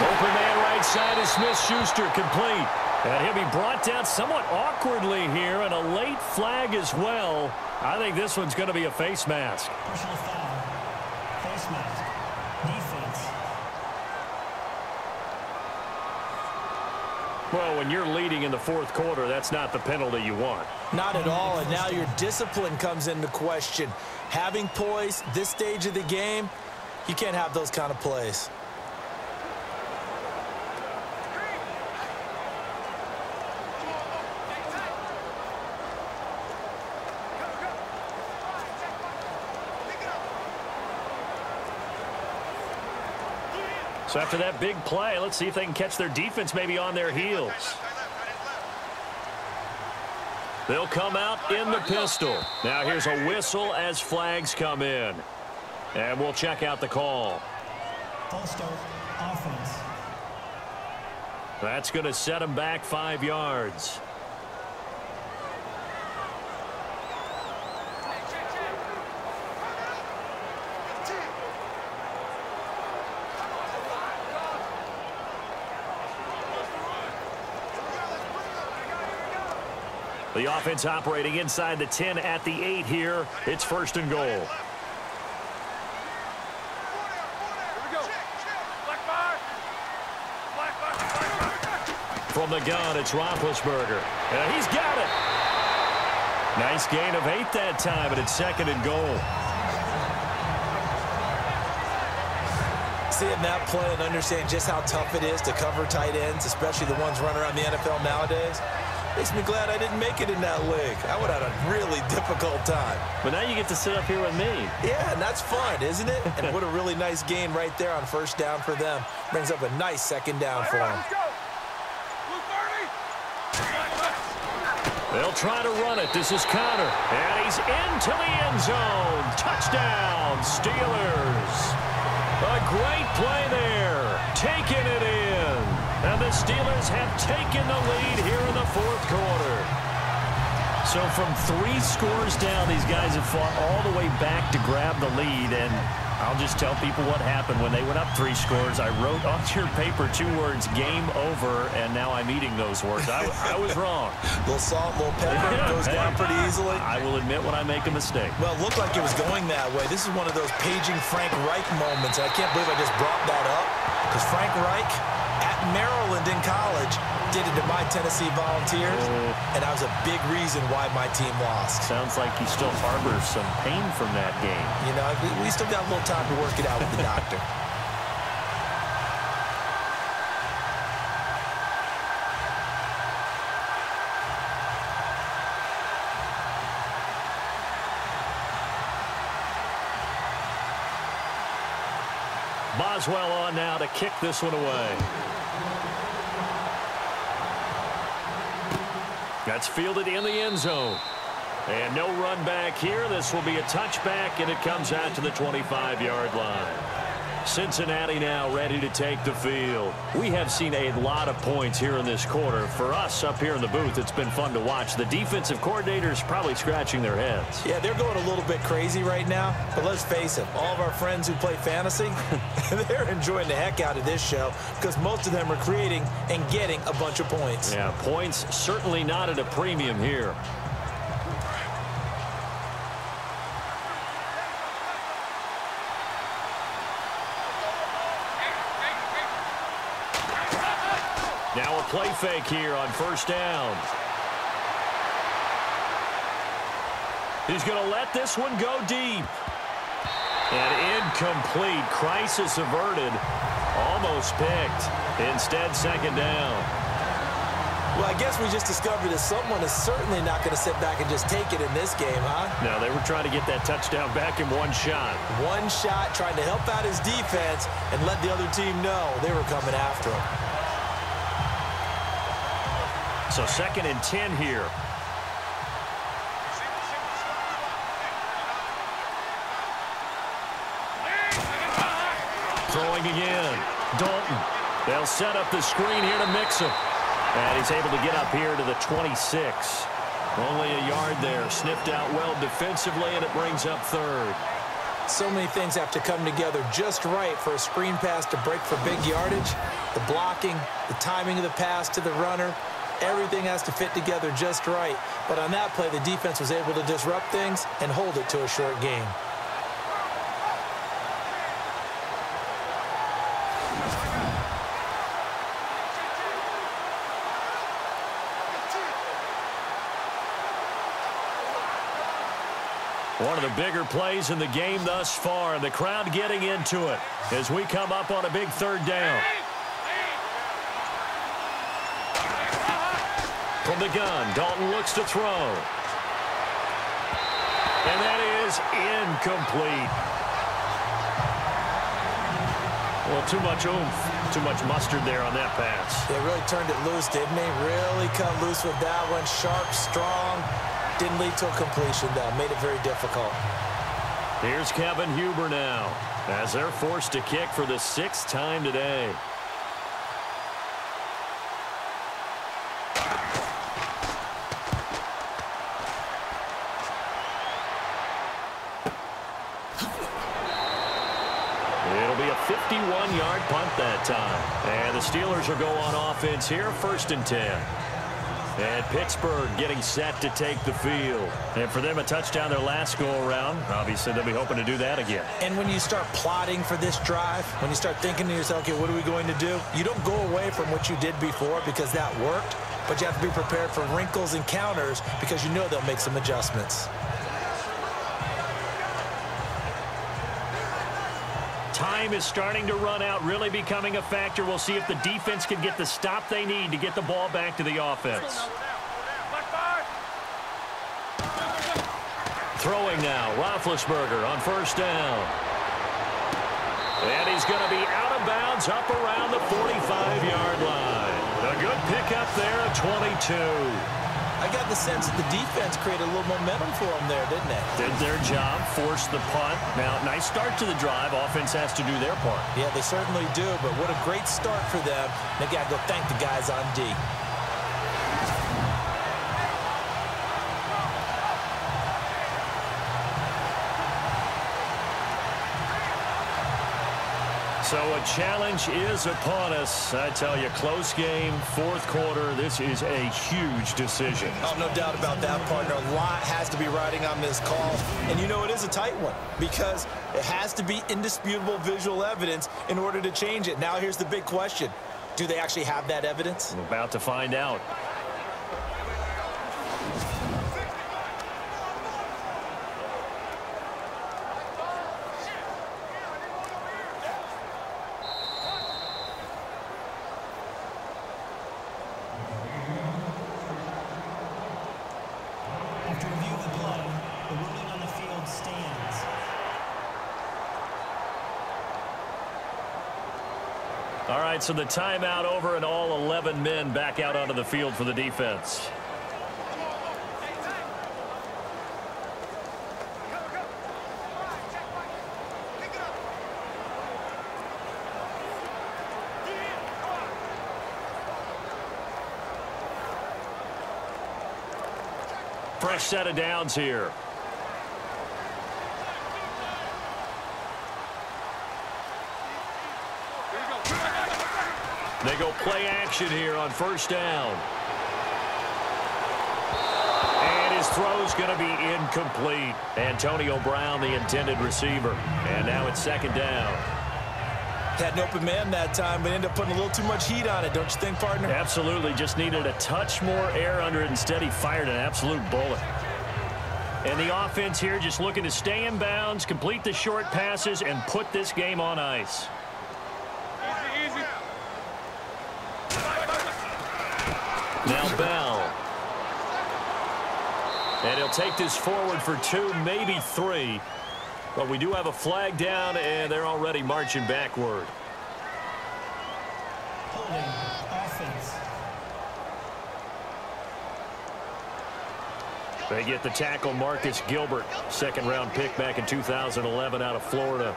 Open man right side is Smith-Schuster complete. And he'll be brought down somewhat awkwardly here, and a late flag as well. I think this one's going to be a face mask. Personal foul. Face mask. Defense. Well, when you're leading in the fourth quarter, that's not the penalty you want. Not at all, and now your discipline comes into question. Having poise this stage of the game, you can't have those kind of plays. So after that big play, let's see if they can catch their defense maybe on their heels. They'll come out in the pistol. Now here's a whistle as flags come in. And we'll check out the call. False start. Offense. That's going to set them back five yards. The offense operating inside the 10 at the 8 here. It's first and goal. From the gun, it's Roethlisberger. And he's got it. Nice gain of eight that time, and it's second and goal. Seeing that play and understanding just how tough it is to cover tight ends, especially the ones running around the NFL nowadays, makes me glad I didn't make it in that league. I would have had a really difficult time. But now you get to sit up here with me. Yeah, and that's fun, isn't it? and what a really nice gain right there on first down for them. Brings up a nice second down for them. They'll try to run it. This is Conner. And he's into the end zone. Touchdown, Steelers. A great play there. Taking it in. And the Steelers have taken the lead here in the fourth quarter. So from three scores down, these guys have fought all the way back to grab the lead. And I'll just tell people what happened when they went up three scores. I wrote on your paper two words, game over, and now I'm eating those words. I, I was wrong. little salt, little pepper, goes down pretty easily. I will admit when I make a mistake. Well, it looked like it was going that way. This is one of those paging Frank Reich moments, and I can't believe I just brought that up because Frank Reich Maryland in college did it to my Tennessee Volunteers, oh. and that was a big reason why my team lost. Sounds like he still harbors some pain from that game. You know, we, we still got a little time to work it out with the doctor. Boswell on now to kick this one away. That's fielded in the end zone. And no run back here. This will be a touchback, and it comes out to the 25-yard line. Cincinnati now ready to take the field. We have seen a lot of points here in this quarter. For us up here in the booth, it's been fun to watch. The defensive coordinators probably scratching their heads. Yeah, they're going a little bit crazy right now, but let's face it, all of our friends who play fantasy, they're enjoying the heck out of this show because most of them are creating and getting a bunch of points. Yeah, points certainly not at a premium here. Play fake here on first down. He's going to let this one go deep. And incomplete. Crisis averted. Almost picked. Instead, second down. Well, I guess we just discovered that someone is certainly not going to sit back and just take it in this game, huh? No, they were trying to get that touchdown back in one shot. One shot, trying to help out his defense and let the other team know they were coming after him. So second and 10 here. Throwing again. Dalton. They'll set up the screen here to Mixon. And he's able to get up here to the 26. Only a yard there. Sniffed out well defensively, and it brings up third. So many things have to come together just right for a screen pass to break for big yardage. The blocking, the timing of the pass to the runner, everything has to fit together just right. But on that play, the defense was able to disrupt things and hold it to a short game. One of the bigger plays in the game thus far, and the crowd getting into it as we come up on a big third down. From the gun, Dalton looks to throw. And that is incomplete. Well, too much oomph, too much mustard there on that pass. They really turned it loose, didn't they? Really cut loose with that one. Sharp, strong. Didn't lead to a completion, though. Made it very difficult. Here's Kevin Huber now as they're forced to kick for the sixth time today. It'll be a 51-yard punt that time. And the Steelers will go on offense here, first and 10. And Pittsburgh getting set to take the field. And for them, a touchdown their last go-around. Obviously, they'll be hoping to do that again. And when you start plotting for this drive, when you start thinking to yourself, okay, what are we going to do? You don't go away from what you did before because that worked, but you have to be prepared for wrinkles and counters because you know they'll make some adjustments. Time is starting to run out, really becoming a factor. We'll see if the defense can get the stop they need to get the ball back to the offense. Throwing now, Roethlisberger on first down. And he's going to be out of bounds up around the 45-yard line. A good pickup there at 22. I got the sense that the defense created a little momentum for them there, didn't it? Did their job, forced the punt. Now, nice start to the drive. Offense has to do their part. Yeah, they certainly do, but what a great start for them. They got to go thank the guys on D. So a challenge is upon us. I tell you, close game, fourth quarter. This is a huge decision. Oh, no doubt about that, partner. A lot has to be riding on this call. And you know it is a tight one because it has to be indisputable visual evidence in order to change it. Now here's the big question. Do they actually have that evidence? We're about to find out. After review of the play, the ruling on the field stands. All right, so the timeout over and all 11 men back out onto the field for the defense. Fresh set of downs here. They go play action here on first down. And his throw's going to be incomplete. Antonio Brown, the intended receiver. And now it's second down. Had an open man that time, but ended up putting a little too much heat on it, don't you think, partner? Absolutely. Just needed a touch more air under it. Instead, he fired an absolute bullet. And the offense here just looking to stay in bounds, complete the short passes, and put this game on ice. Now Bell. And he'll take this forward for two, maybe three. But we do have a flag down, and they're already marching backward. Holding. Offense. They get the tackle Marcus Gilbert, second round pick back in 2011 out of Florida.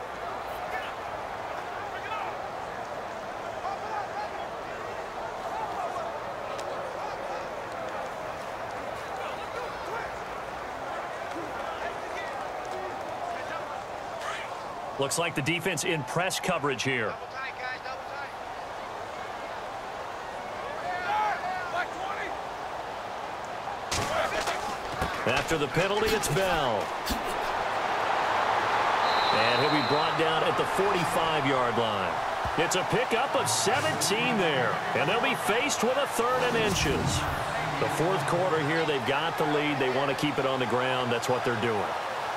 Looks like the defense in press coverage here. After the penalty, it's Bell. And he'll be brought down at the 45-yard line. It's a pickup of 17 there. And they'll be faced with a third and inches. The fourth quarter here, they've got the lead. They want to keep it on the ground. That's what they're doing.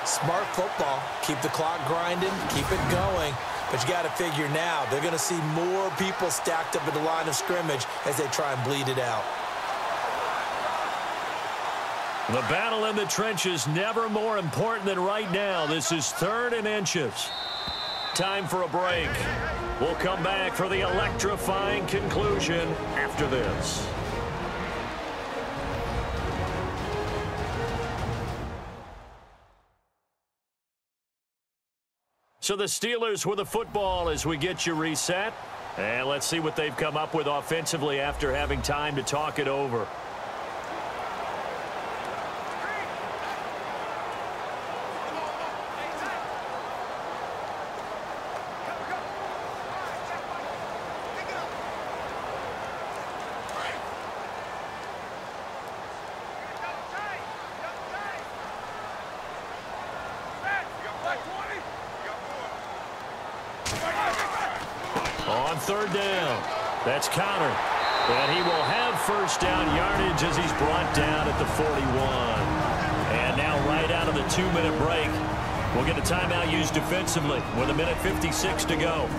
Smart football. Keep the clock grinding. Keep it going. But you got to figure now, they're going to see more people stacked up at the line of scrimmage as they try and bleed it out. The battle in the trenches never more important than right now. This is third and inches. Time for a break. We'll come back for the electrifying conclusion after this. So the Steelers with the football as we get you reset. And let's see what they've come up with offensively after having time to talk it over. On third down, that's Conner. And he will have first down yardage as he's brought down at the 41. And now right out of the two-minute break, we'll used defensively with a minute 56 to go.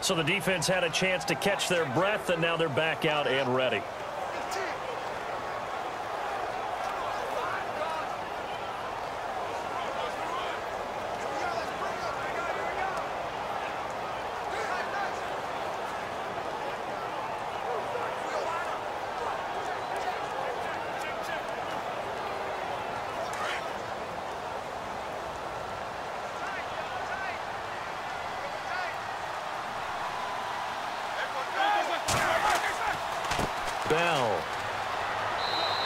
So the defense had a chance to catch their breath, and now they're back out and ready. Bell.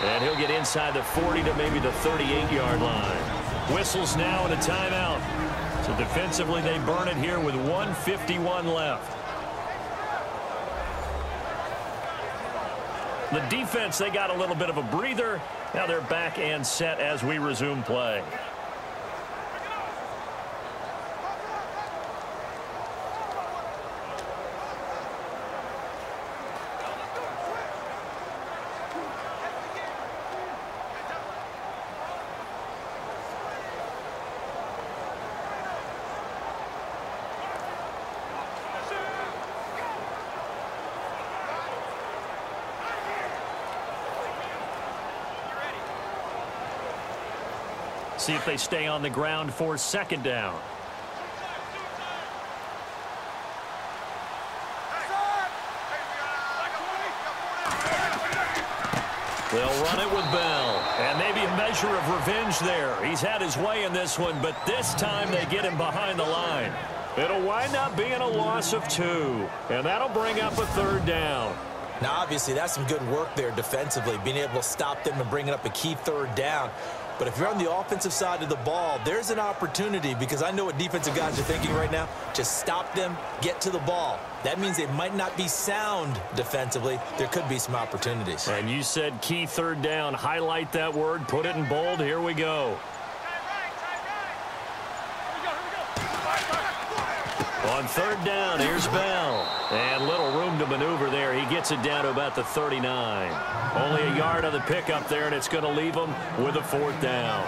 And he'll get inside the 40 to maybe the 38-yard line. Whistles now and a timeout. So defensively, they burn it here with 151 left. The defense, they got a little bit of a breather. Now they're back and set as we resume play. See if they stay on the ground for second down. They'll run it with Bell. And maybe a measure of revenge there. He's had his way in this one, but this time they get him behind the line. It'll wind up being a loss of two. And that'll bring up a third down. Now, obviously, that's some good work there defensively, being able to stop them and bringing up a key third down. But if you're on the offensive side of the ball, there's an opportunity because I know what defensive guys are thinking right now. Just stop them, get to the ball. That means they might not be sound defensively. There could be some opportunities. And you said key third down. Highlight that word. Put it in bold. Here we go. On third down, here's Bell. And little room to maneuver there. He gets it down to about the 39. Only a yard of the pickup there, and it's going to leave him with a fourth down.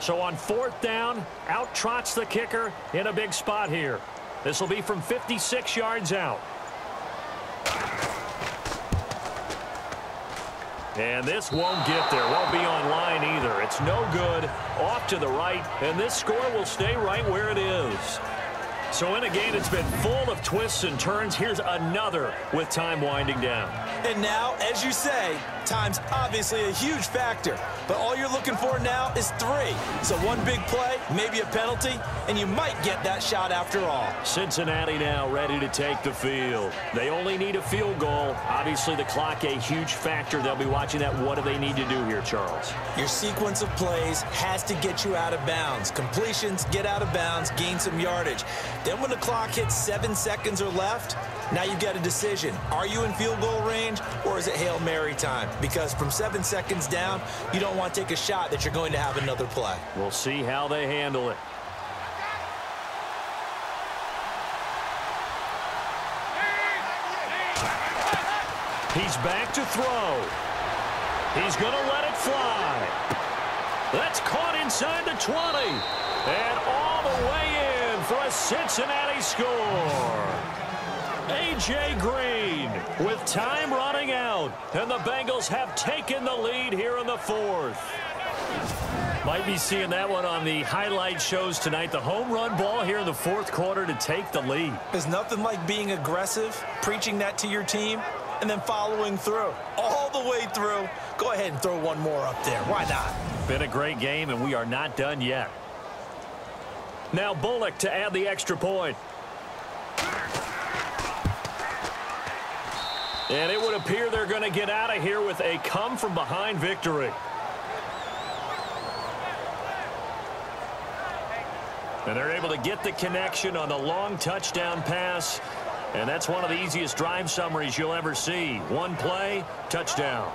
So on fourth down, out trots the kicker in a big spot here. This will be from 56 yards out. And this won't get there. Won't be on line either. It's no good. Off to the right. And this score will stay right where it is. So in a game that's been full of twists and turns, here's another with time winding down. And now, as you say, time's obviously a huge factor. But all you're looking for now is three. So one big play, maybe a penalty, and you might get that shot after all. Cincinnati now ready to take the field. They only need a field goal. Obviously, the clock a huge factor. They'll be watching that. What do they need to do here, Charles? Your sequence of plays has to get you out of bounds. Completions, get out of bounds, gain some yardage. Then when the clock hits seven seconds or left, now you've got a decision. Are you in field goal range or is it Hail Mary time? Because from seven seconds down, you don't want to take a shot that you're going to have another play. We'll see how they handle it. He's back to throw. He's going to let it fly. That's caught inside the 20. And all the way in for a Cincinnati score. A.J. Green with time running out. And the Bengals have taken the lead here in the fourth. Might be seeing that one on the highlight shows tonight. The home run ball here in the fourth quarter to take the lead. There's nothing like being aggressive, preaching that to your team, and then following through. All the way through. Go ahead and throw one more up there. Why not? Been a great game, and we are not done yet. Now Bullock to add the extra point. And it would appear they're going to get out of here with a come-from-behind victory. And they're able to get the connection on the long touchdown pass. And that's one of the easiest drive summaries you'll ever see. One play, touchdown.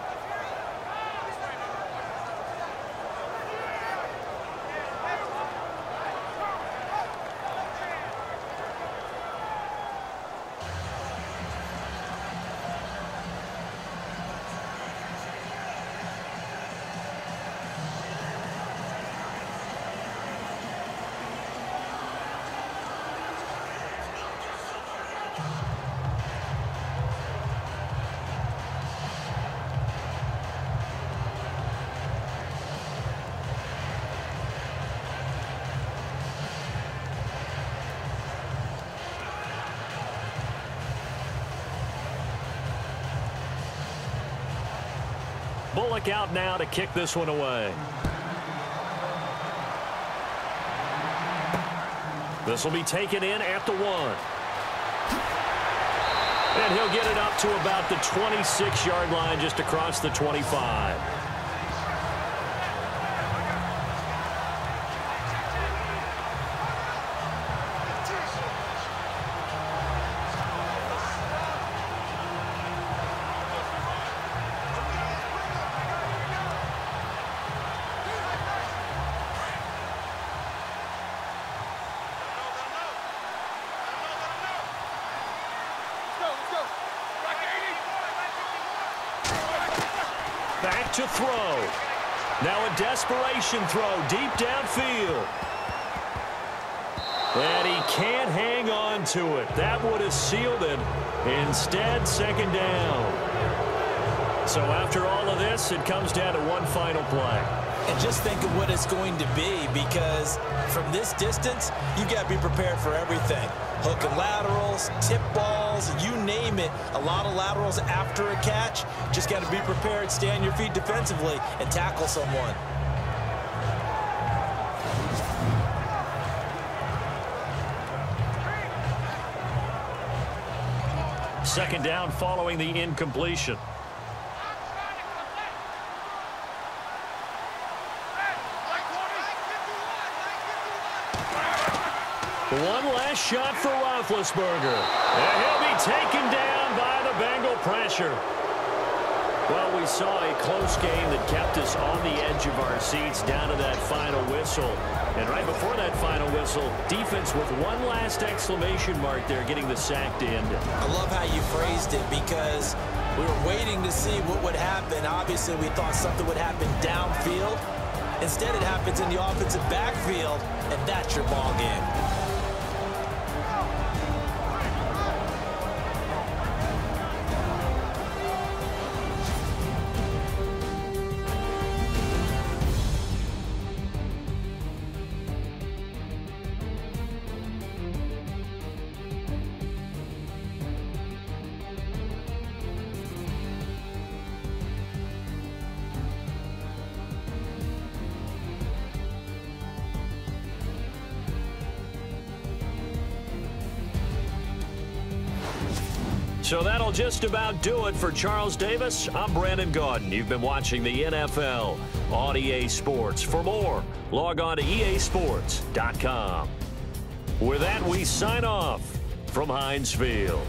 Out now to kick this one away. This will be taken in at the one. And he'll get it up to about the 26-yard line just across the 25. To throw. Now a desperation throw deep downfield. And he can't hang on to it. That would have sealed it. Instead, second down. So after all of this, it comes down to one final play. And just think of what it's going to be because from this distance, you got to be prepared for everything. Hook and laterals, tip balls, you name it. A lot of laterals after a catch. Just got to be prepared, stay on your feet defensively, and tackle someone. Second down following the incompletion. One last shot for Roethlisberger. And he'll be taken down by the Bengal pressure. Well, we saw a close game that kept us on the edge of our seats down to that final whistle. And right before that final whistle, defense with one last exclamation mark there getting the sack to end it. I love how you phrased it because we were waiting to see what would happen. Obviously, we thought something would happen downfield. Instead, it happens in the offensive backfield, and that's your ball game. Just about do it for Charles Davis. I'm Brandon Gaudin. You've been watching the NFL on EA Sports. For more, log on to easports.com. With that, we sign off from Heinz Field.